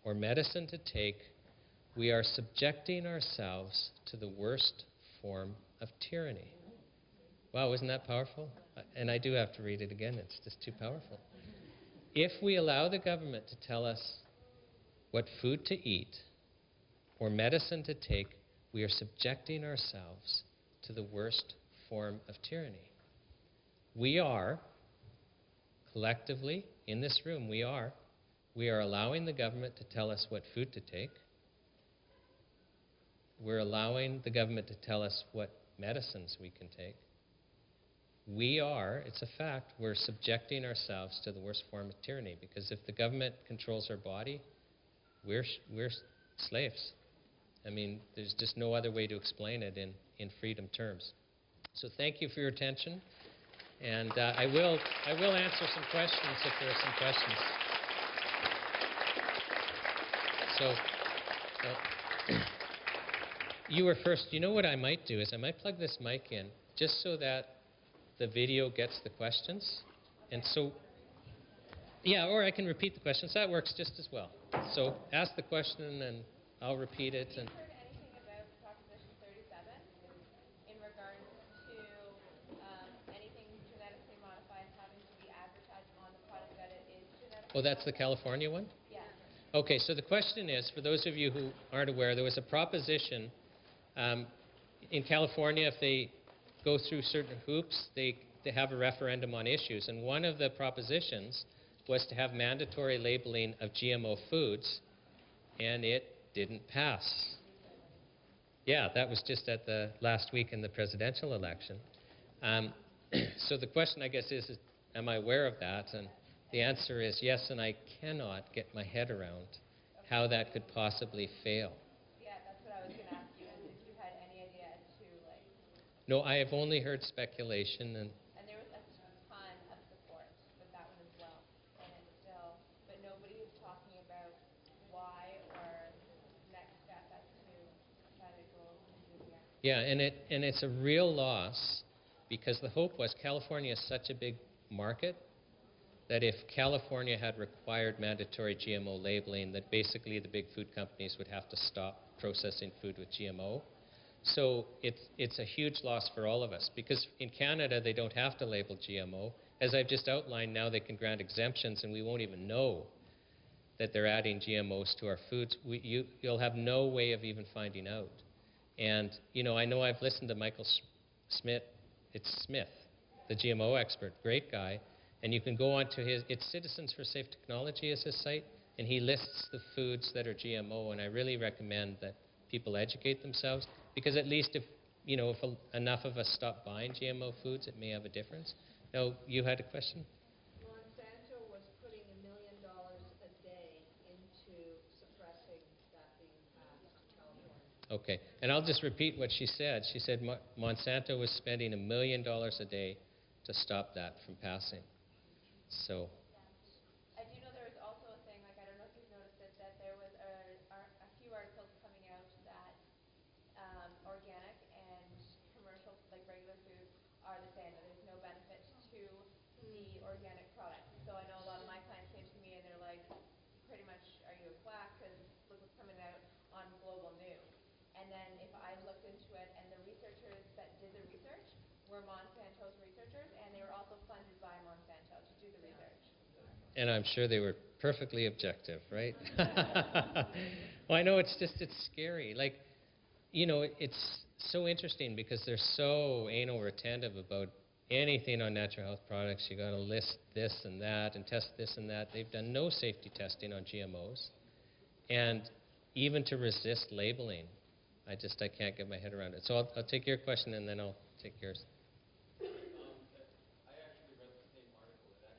or medicine to take, we are subjecting ourselves to the worst form of tyranny. Wow, isn't that powerful? Uh, And I do have to read it again, it's just too powerful. If we allow the government to tell us what food to eat or medicine to take, we are subjecting ourselves to the worst form of tyranny. We are, collectively, in this room, we are, we are allowing the government to tell us what food to take. We're allowing the government to tell us what medicines we can take. We are, it's a fact, we're subjecting ourselves to the worst form of tyranny because if the government controls our body, we're, we're slaves. I mean, there's just no other way to explain it in, in freedom terms. So thank you for your attention. And uh, I, will, I will answer some questions if there are some questions. So, uh, *clears throat* you were first. You know what I might do is I might plug this mic in just so that the video gets the questions. And so, yeah, or I can repeat the questions. That works just as well. So ask the question and I'll repeat it. Have And you heard anything about Proposition 37 in regards to anything genetically modified having to be advertised on the product that it is oh, that's the California one. Yeah. Okay, so the question is, for those of you who aren't aware, there was a proposition um, in California, if they go through certain hoops, they, they have a referendum on issues. And one of the propositions was to have mandatory labeling of GMO foods, and it didn't pass. Yeah, that was just at the last week in the presidential election. Um, *clears throat* so the question, I guess, is, is am I aware of that? And the answer is yes, and I cannot get my head around how that could possibly fail. Yeah, that's what I was going to ask you, is if you had any idea as to, like, No, I have only heard speculation, and and there was a ton of support with that one as well, and it's still, but nobody is talking about why or next step as to try to go into the act. yeah, and it and it's a real loss because the hope was California is such a big market that if California had required mandatory GMO labeling, that basically the big food companies would have to stop processing food with GMO. So it's, it's a huge loss for all of us because in Canada they don't have to label GMO. As I've just outlined, now they can grant exemptions and we won't even know that they're adding GMOs to our foods. We, you, you'll have no way of even finding out. And, you know, I know I've listened to Michael Smith, it's Smith, the GMO expert, great guy. And you can go on to his, it's Citizens for Safe Technology is his site, and he lists the foods that are GMO. And I really recommend that people educate themselves because at least if, you know, if a, enough of us stop buying GMO foods, it may have a difference. Now, you had a question? Monsanto was putting a million dollars a day into suppressing that being passed in California. Okay, and I'll just repeat what she said. She said Mo- Monsanto was spending a million dollars a day to stop that from passing. So, I do know there was also a thing, like, I don't know if you've noticed it, that there was a, ar- a few articles coming out that, um, organic and commercial, like regular food, are the same, that there's no benefit to the organic product. So I know a lot of my clients came to me and they're like, pretty much, are you a quack? Because look what's coming out on global news. And then if I looked into it, and the researchers that did the research were Monsanto's researchers, and they were also funded by Monsanto to do the research. And I'm sure they were perfectly objective, right? *laughs* well, I know it's just it's scary. Like, you know, it's so interesting because they're so anal retentive about anything on natural health products. You got to list this and that and test this and that. They've done no safety testing on GMOs, and even to resist labeling, I just I can't get my head around it. So I'll, I'll take your question and then I'll take yours. Um, I actually read the same article.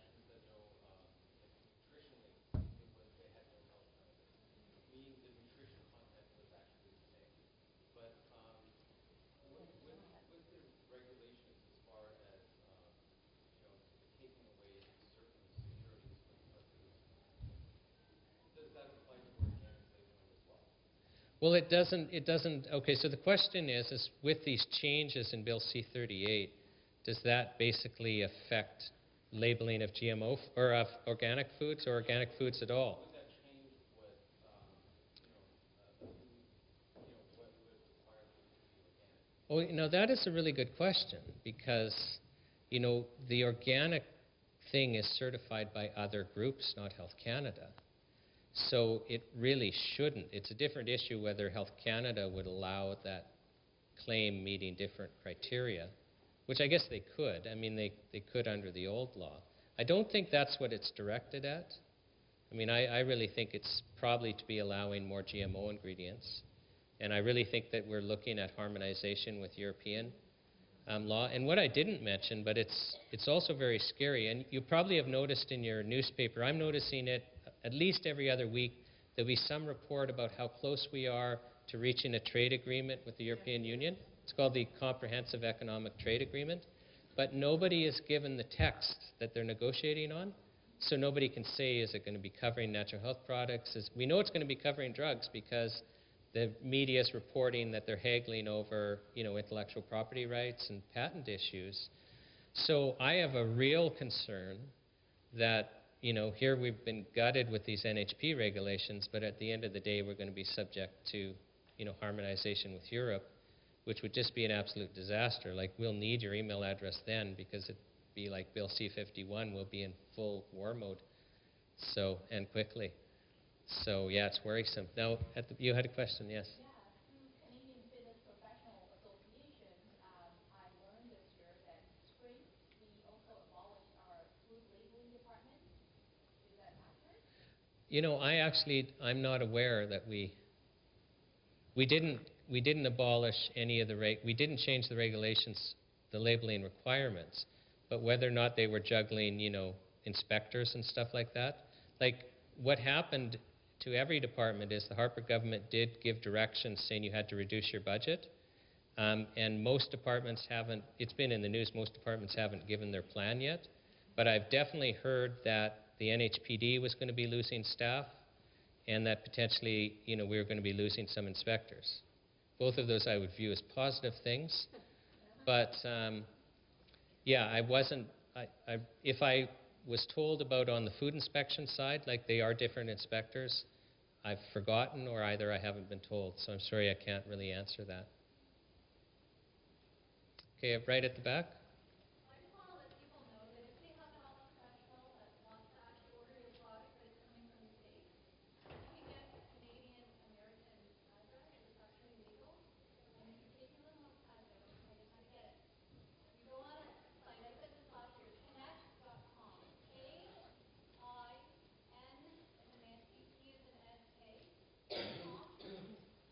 It Well, it doesn't, it doesn't, okay, so the question is, is with these changes in Bill C-38, does that basically affect labeling of GMO, f- or of organic foods, or organic foods at all? Oh, you know, that is a really good question because, you know, the organic thing is certified by other groups, not Health Canada. So it really shouldn't. It's a different issue whether Health Canada would allow that claim meeting different criteria, which I guess they could. I mean, they, they could under the old law. I don't think that's what it's directed at. I mean, I, I really think it's probably to be allowing more GMO ingredients. And I really think that we're looking at harmonization with European um, law. And what I didn't mention, but it's, it's also very scary, and you probably have noticed in your newspaper, I'm noticing it at least every other week, there'll be some report about how close we are to reaching a trade agreement with the European Union. It's called the Comprehensive Economic Trade Agreement. But nobody is given the text that they're negotiating on. So nobody can say, is it going to be covering natural health products? Is, we know it's going to be covering drugs because the media is reporting that they're haggling over, you know, intellectual property rights and patent issues. So I have a real concern that, you know, here we've been gutted with these NHP regulations, but at the end of the day, we're going to be subject to, you know, harmonization with Europe, which would just be an absolute disaster. Like, we'll need your email address then because it'd be like Bill C-51, we'll be in full war mode. So, and quickly. So, yeah, it's worrisome. Now, at the, you had a question, yes? Yeah, through Canadian Fitness Professional Association, um, I learned this year that spring, we also abolished our food labeling department. Is that accurate? You know, I actually, I'm not aware that we, we didn't, we didn't abolish any of the, we didn't change the regulations, the labeling requirements, but whether or not they were juggling, you know, inspectors and stuff like that. Like, what happened to every department is the Harper government did give directions saying you had to reduce your budget. Um, and most departments haven't, it's been in the news, most departments haven't given their plan yet. But I've definitely heard that the NHPD was going to be losing staff and that potentially, you know, we were going to be losing some inspectors. Both of those I would view as positive things. But um, yeah, I wasn't, I, I, if I was told about on the food inspection side, like they are different inspectors, I've forgotten or either I haven't been told. So I'm sorry I can't really answer that. Okay, right at the back. I just want to let people know that if they have a health professional that wants to actually order your product that's coming from the States, you can get a Canadian American address, it's actually legal, and you can take your little notepad out and write how to get it. You go on a site, I said this last year, kinek.com, K-I-N, and then Nancy, T is in Ed, K, .com.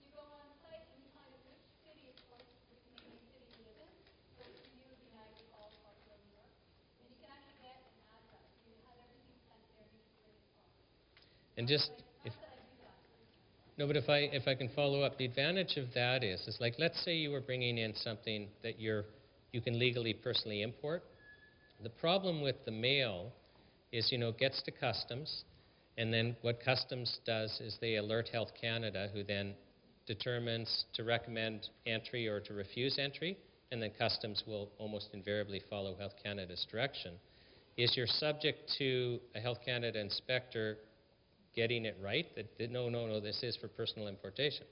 You go on the site and you find out which city is closest to the Canadian city you live in, or for you, the Niagara Falls, Buffalo, New York. And you can actually get an address. You have everything sent there, you just bring it up. And just, if. No, but if I, if I can follow up, the advantage of that is, is like, let's say you were bringing in something that you're, you can legally personally import. The problem with the mail is, you know, it gets to customs, and then what customs does is they alert Health Canada, who then determines to recommend entry or to refuse entry, and then customs will almost invariably follow Health Canada's direction. Is you're subject to a Health Canada inspector getting it right that, no, no, no, this is for personal importation.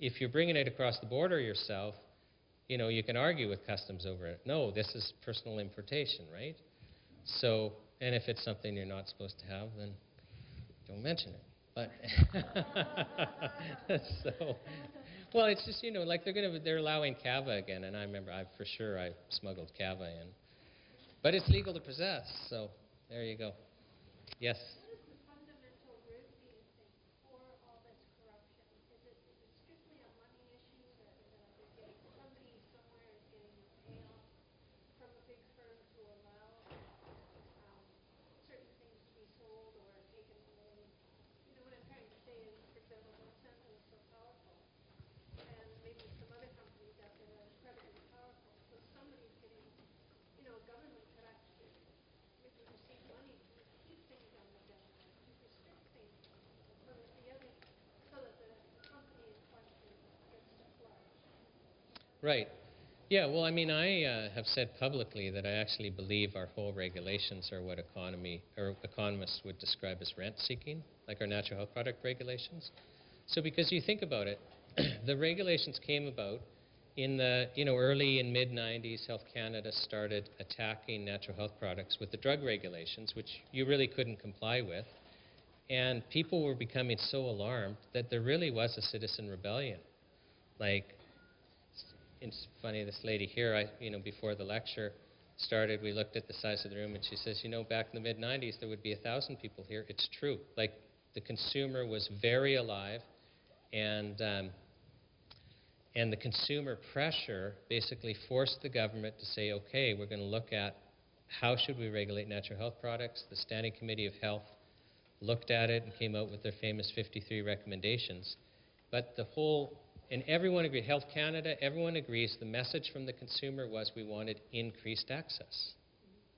If you're bringing it across the border yourself, you know, you can argue with customs over it. No, this is personal importation, right? So, and if it's something you're not supposed to have, then don't mention it. But *laughs* so, well, it's just you know, like they're gonna they're allowing kava again, and I remember I for sure I smuggled kava in, but it's legal to possess. So there you go. Yes. What is the fundamental reason for all this corruption? Is it, is it strictly a money issue that, that they're getting, somebody somewhere is getting a payoff from a big firm to allow, um, certain things to be sold or taken away? You know what I'm trying to say is, for example, Monsanto is so powerful, and maybe some other companies out there are incredibly powerful, so somebody's getting, you know, government could actually maybe receive money to keep things on the shelf. Right. Yeah, well, I mean, I uh, have said publicly that I actually believe our whole regulations are what economy or economists would describe as rent seeking, like our natural health product regulations. So, because you think about it, *clears throat* the regulations came about in the you know early and mid 90s. Health Canada started attacking natural health products with the drug regulations, which you really couldn't comply with, and people were becoming so alarmed that there really was a citizen rebellion, like it's funny, this lady here, I, you know, before the lecture started, we looked at the size of the room and she says, you know, back in the mid 90s, there would be a thousand people here. It's true. Like, the consumer was very alive, and, um, and the consumer pressure basically forced the government to say, okay, we're going to look at how should we regulate natural health products. The Standing Committee of Health looked at it and came out with their famous 53 recommendations. But the whole and everyone agreed, Health Canada, everyone agrees the message from the consumer was we wanted increased access.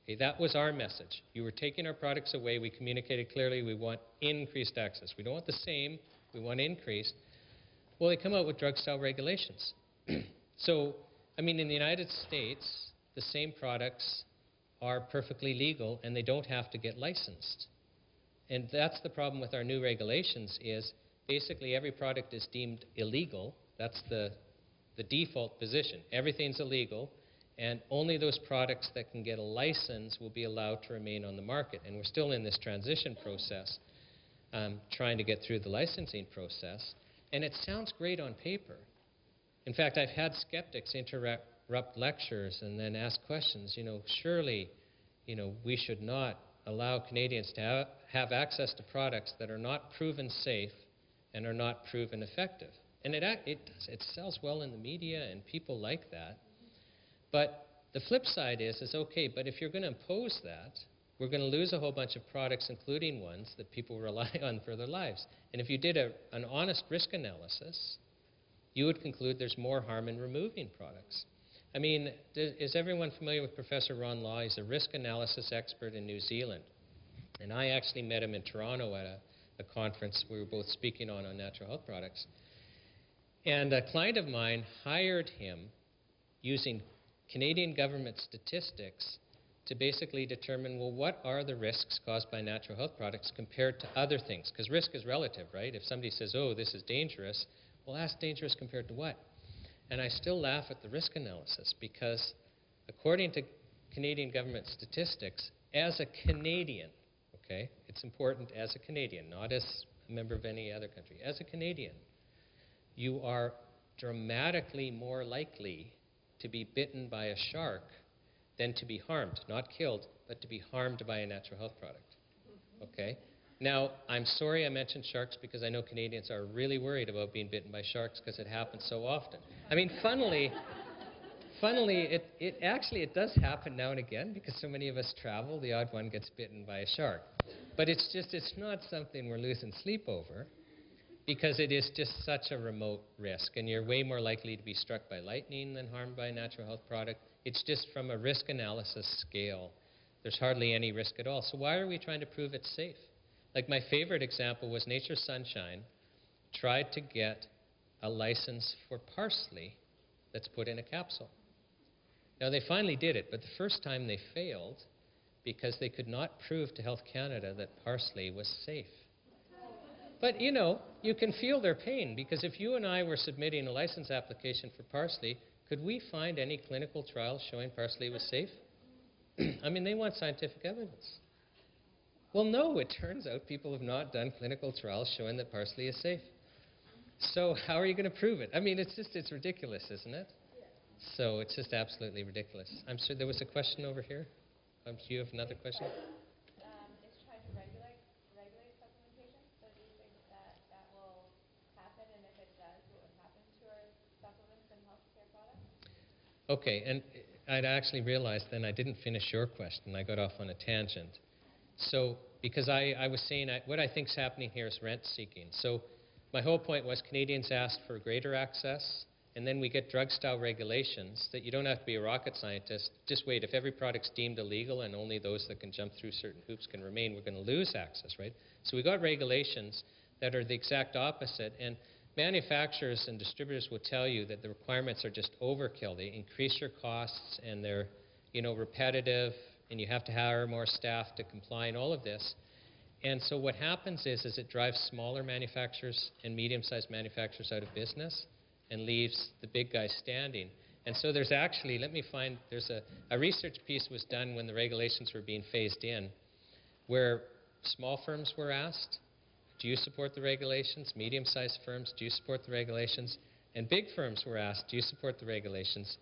Okay, that was our message. You were taking our products away. We communicated clearly we want increased access. We don't want the same, we want increased. Well, they come out with drug style regulations. *clears throat* so, I mean, in the United States, the same products are perfectly legal and they don't have to get licensed. And that's the problem with our new regulations is basically every product is deemed illegal. That's the, the default position. Everything's illegal, and only those products that can get a license will be allowed to remain on the market. And we're still in this transition process, um, trying to get through the licensing process. And it sounds great on paper. In fact, I've had skeptics interrupt lectures and then ask questions. You know, surely, you know, we should not allow Canadians to have, have access to products that are not proven safe and are not proven effective. And it, it, it sells well in the media, and people like that. But the flip side is, is okay, but if you're going to impose that, we're going to lose a whole bunch of products, including ones that people *laughs* rely on for their lives. And if you did a, an honest risk analysis, you would conclude there's more harm in removing products. I mean, is everyone familiar with Professor Ron Law? He's a risk analysis expert in New Zealand. And I actually met him in Toronto at a a conference we were both speaking on on natural health products. And a client of mine hired him using Canadian government statistics to basically determine, well, what are the risks caused by natural health products compared to other things? Because risk is relative, right? If somebody says, oh, this is dangerous, well, that's dangerous compared to what? And I still laugh at the risk analysis because according to Canadian government statistics, as a Canadian, okay? It's important as a Canadian, not as a member of any other country. As a Canadian, you are dramatically more likely to be bitten by a shark than to be harmed, not killed, but to be harmed by a natural health product. Okay? Now, I'm sorry I mentioned sharks because I know Canadians are really worried about being bitten by sharks because it happens so often. I mean, funnily, funnily, it, it actually it does happen now and again because so many of us travel. The odd one gets bitten by a shark, but it's just it's not something we're losing sleep over because it is just such a remote risk, and you're way more likely to be struck by lightning than harmed by a natural health product. It's just from a risk analysis scale, there's hardly any risk at all. So why are we trying to prove it's safe? Like my favorite example was Nature Sunshine tried to get a license for parsley that's put in a capsule. Now, they finally did it, but the first time they failed because they could not prove to Health Canada that parsley was safe. But you know, you can feel their pain because if you and I were submitting a license application for parsley, could we find any clinical trials showing parsley was safe? *clears throat* I mean, they want scientific evidence. Well, no, it turns out people have not done clinical trials showing that parsley is safe. So, how are you going to prove it? I mean, it's just, it's ridiculous, isn't it? So it's just absolutely ridiculous. I'm sure there was a question over here. Um, do you have another question? Um, is trying to regulate, regulate supplementation. So do you think that that will happen? And if it does, what would happen to our supplements and healthcare products? Okay, and I'd actually realized then I didn't finish your question. I got off on a tangent. So, because I, I was saying I, what I think is happening here is rent seeking. So, my whole point was Canadians asked for greater access and then we get drug style regulations that you don't have to be a rocket scientist. Just wait, if every product's deemed illegal and only those that can jump through certain hoops can remain, we're going to lose access, right? So we got regulations that are the exact opposite. And manufacturers and distributors will tell you that the requirements are just overkill. They increase your costs and they're, you know, repetitive and you have to hire more staff to comply and all of this. And so what happens is, is it drives smaller manufacturers and medium-sized manufacturers out of business and leaves the big guys standing. And so there's actually, let me find, there's a, a research piece was done when the regulations were being phased in, where small firms were asked, do you support the regulations? Medium-sized firms, do you support the regulations? And big firms were asked, do you support the regulations?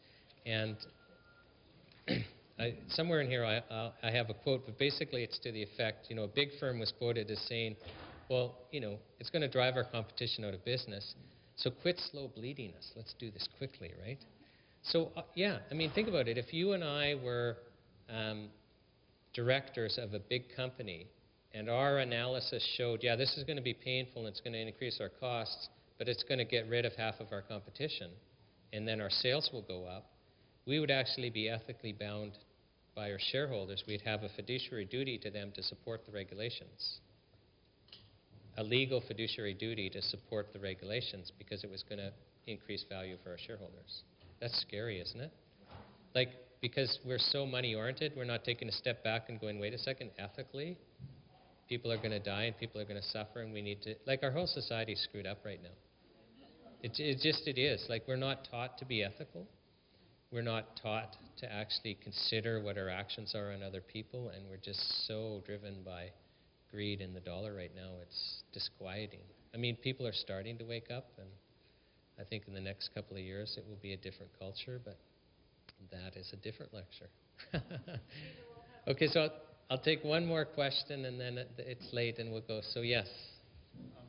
And *clears throat* I, somewhere in here I, I'll- I have a quote, but basically it's to the effect, you know, a big firm was quoted as saying, well, you know, it's going to drive our competition out of business, so quit slow bleeding us. Let's do this quickly, right? So, uh, yeah, I mean, think about it. If you and I were um, directors of a big company and our analysis showed, yeah, this is going to be painful and it's going to increase our costs, but it's going to get rid of half of our competition, and then our sales will go up, we would actually be ethically bound by our shareholders. We'd have a fiduciary duty to them to support the regulations. A legal fiduciary duty to support the regulations because it was going to increase value for our shareholders. That's scary, isn't it? Like, because we're so money oriented, we're not taking a step back and going, wait a second, ethically, people are going to die and people are going to suffer, and we need to, like, our whole society's screwed up right now. It, it just, it is. Like, we're not taught to be ethical. We're not taught to actually consider what our actions are on other people, and we're just so driven by greed and the dollar right now. It's disquieting. I mean, people are starting to wake up, and I think in the next couple of years it will be a different culture, but that is a different lecture. *laughs* okay, so I'll, I'll take one more question, and then it, it's late, and we'll go. So, yes. Um,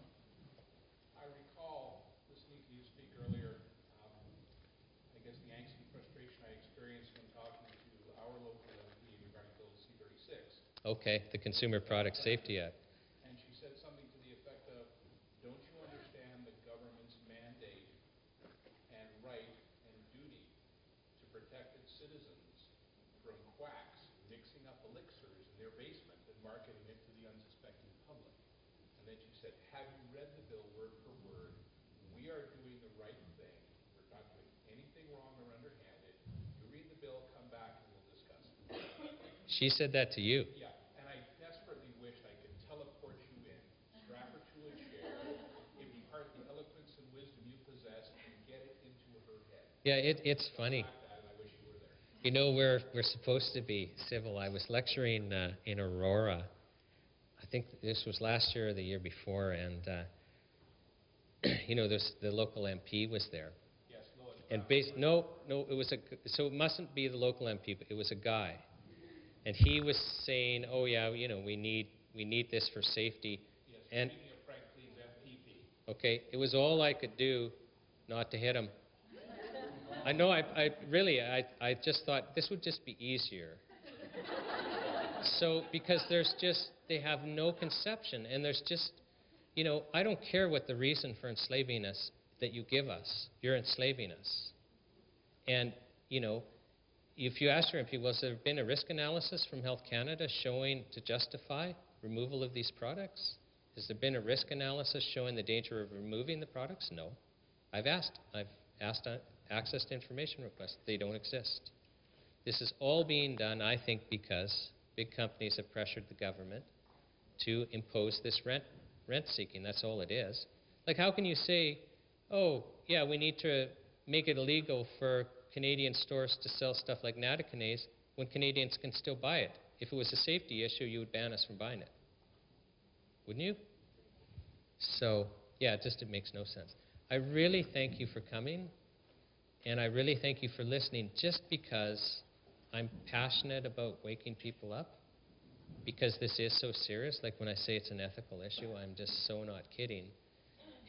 I recall listening to you speak earlier, um, I guess the angst and frustration I experienced when talking to our local MP regarding Bill C-36. Okay, the Consumer Product Safety Act. And she said something to the effect of, don't you understand the government's mandate and right and duty to protect its citizens from quacks mixing up elixirs in their basement and marketing it to the unsuspecting public? And then she said, have you read the bill word for word? We are doing the right thing. We're not doing anything wrong or underhanded. You read the bill, come back and we'll discuss it. She said that to you. Yeah, and I desperately wished I could teleport you in, strap her to a chair, impart the eloquence and wisdom you possess, and get it into her head. Yeah, it, it's funny. Lack that, and I wish you were there. You know, we're, we're supposed to be civil. I was lecturing uh, in Aurora. I think this was last year or the year before, and, uh, *clears throat* you know, this, the local MP was there. Yes, Lois. And based, no, no, it was a, so it mustn't be the local MP, but it was a guy. And he was saying, oh yeah, you know, we need, we need this for safety. Yes, and- speaking of Frank Klees's MPP. Okay, it was all I could do not to hit him. I know, I, I really, I, I just thought this would just be easier. so, because there's just, they have no conception, and there's just, you know, I don't care what the reason for enslaving us that you give us. You're enslaving us. And, you know, if you ask your MP, was there been a risk analysis from Health Canada showing to justify removal of these products? Has there been a risk analysis showing the danger of removing the products? No. I've asked. I've asked uh, access to information requests. They don't exist. This is all being done, I think, because big companies have pressured the government to impose this rent rent seeking. That's all it is. Like, how can you say, oh, yeah, we need to make it illegal for Canadian stores to sell stuff like Nattokinase when Canadians can still buy it? If it was a safety issue, you would ban us from buying it. Wouldn't you? So, yeah, it just it makes no sense. I really thank you for coming, and I really thank you for listening just because I'm passionate about waking people up, because this is so serious. Like when I say it's an ethical issue, I'm just so not kidding.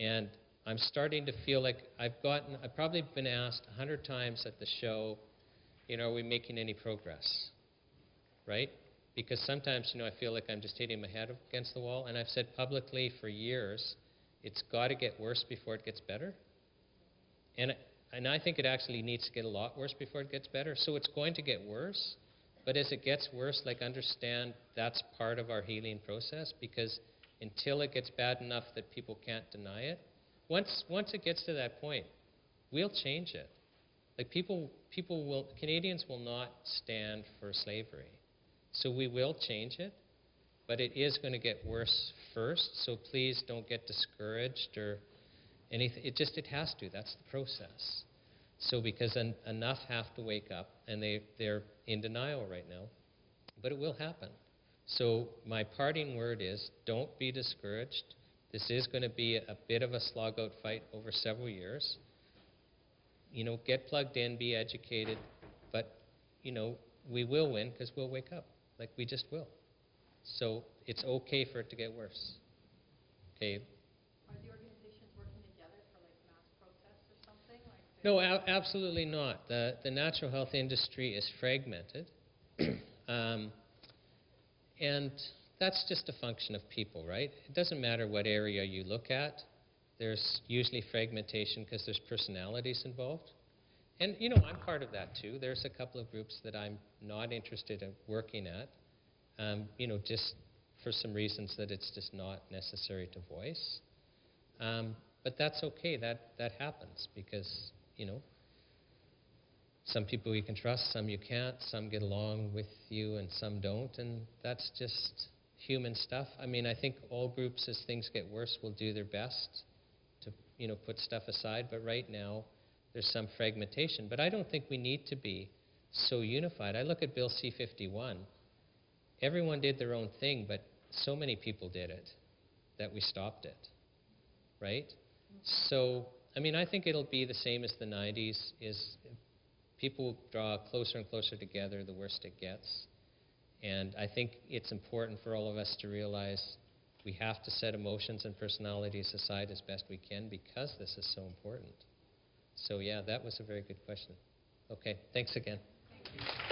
And I'm starting to feel like I've gotten, I've probably been asked a hundred times at the show, you know, are we making any progress? Right? Because sometimes, you know, I feel like I'm just hitting my head against the wall, and I've said publicly for years, it's got to get worse before it gets better. And, and I think it actually needs to get a lot worse before it gets better. So it's going to get worse, but as it gets worse, like understand that's part of our healing process because until it gets bad enough that people can't deny it, once once it gets to that point, we'll change it. Like people people will Canadians will not stand for slavery. So we will change it, but it is going to get worse first, so please don't get discouraged or anything. It just it has to. That's the process. So because en- enough have to wake up and they they're in denial right now. But it will happen. So my parting word is don't be discouraged. This is going to be a bit of a slog out fight over several years. You know, get plugged in, be educated, but you know, we will win because we'll wake up. Like we just will. So it's okay for it to get worse. Okay. Are the organizations working together for like mass protests or something? Like No, absolutely not. The, the natural health industry is fragmented. *clears throat* um, and that's just a function of people, right? It doesn't matter what area you look at. There's usually fragmentation because there's personalities involved. And, you know, I'm part of that too. There's a couple of groups that I'm not interested in working at, um, you know, just for some reasons that it's just not necessary to voice. Um, but that's okay. That, that happens because, you know, some people you can trust, some you can't, some get along with you and some don't, and that's just human stuff. I mean, I think all groups, as things get worse, will do their best to, you know, put stuff aside, but right now there's some fragmentation. But I don't think we need to be so unified. I look at Bill C-51. Everyone did their own thing, but so many people did it that we stopped it, right? So, I mean, I think it'll be the same as the 90s, is people draw closer and closer together the worse it gets. And I think it's important for all of us to realize we have to set emotions and personalities aside as best we can because this is so important. So, yeah, that was a very good question. Okay, thanks again. Thank.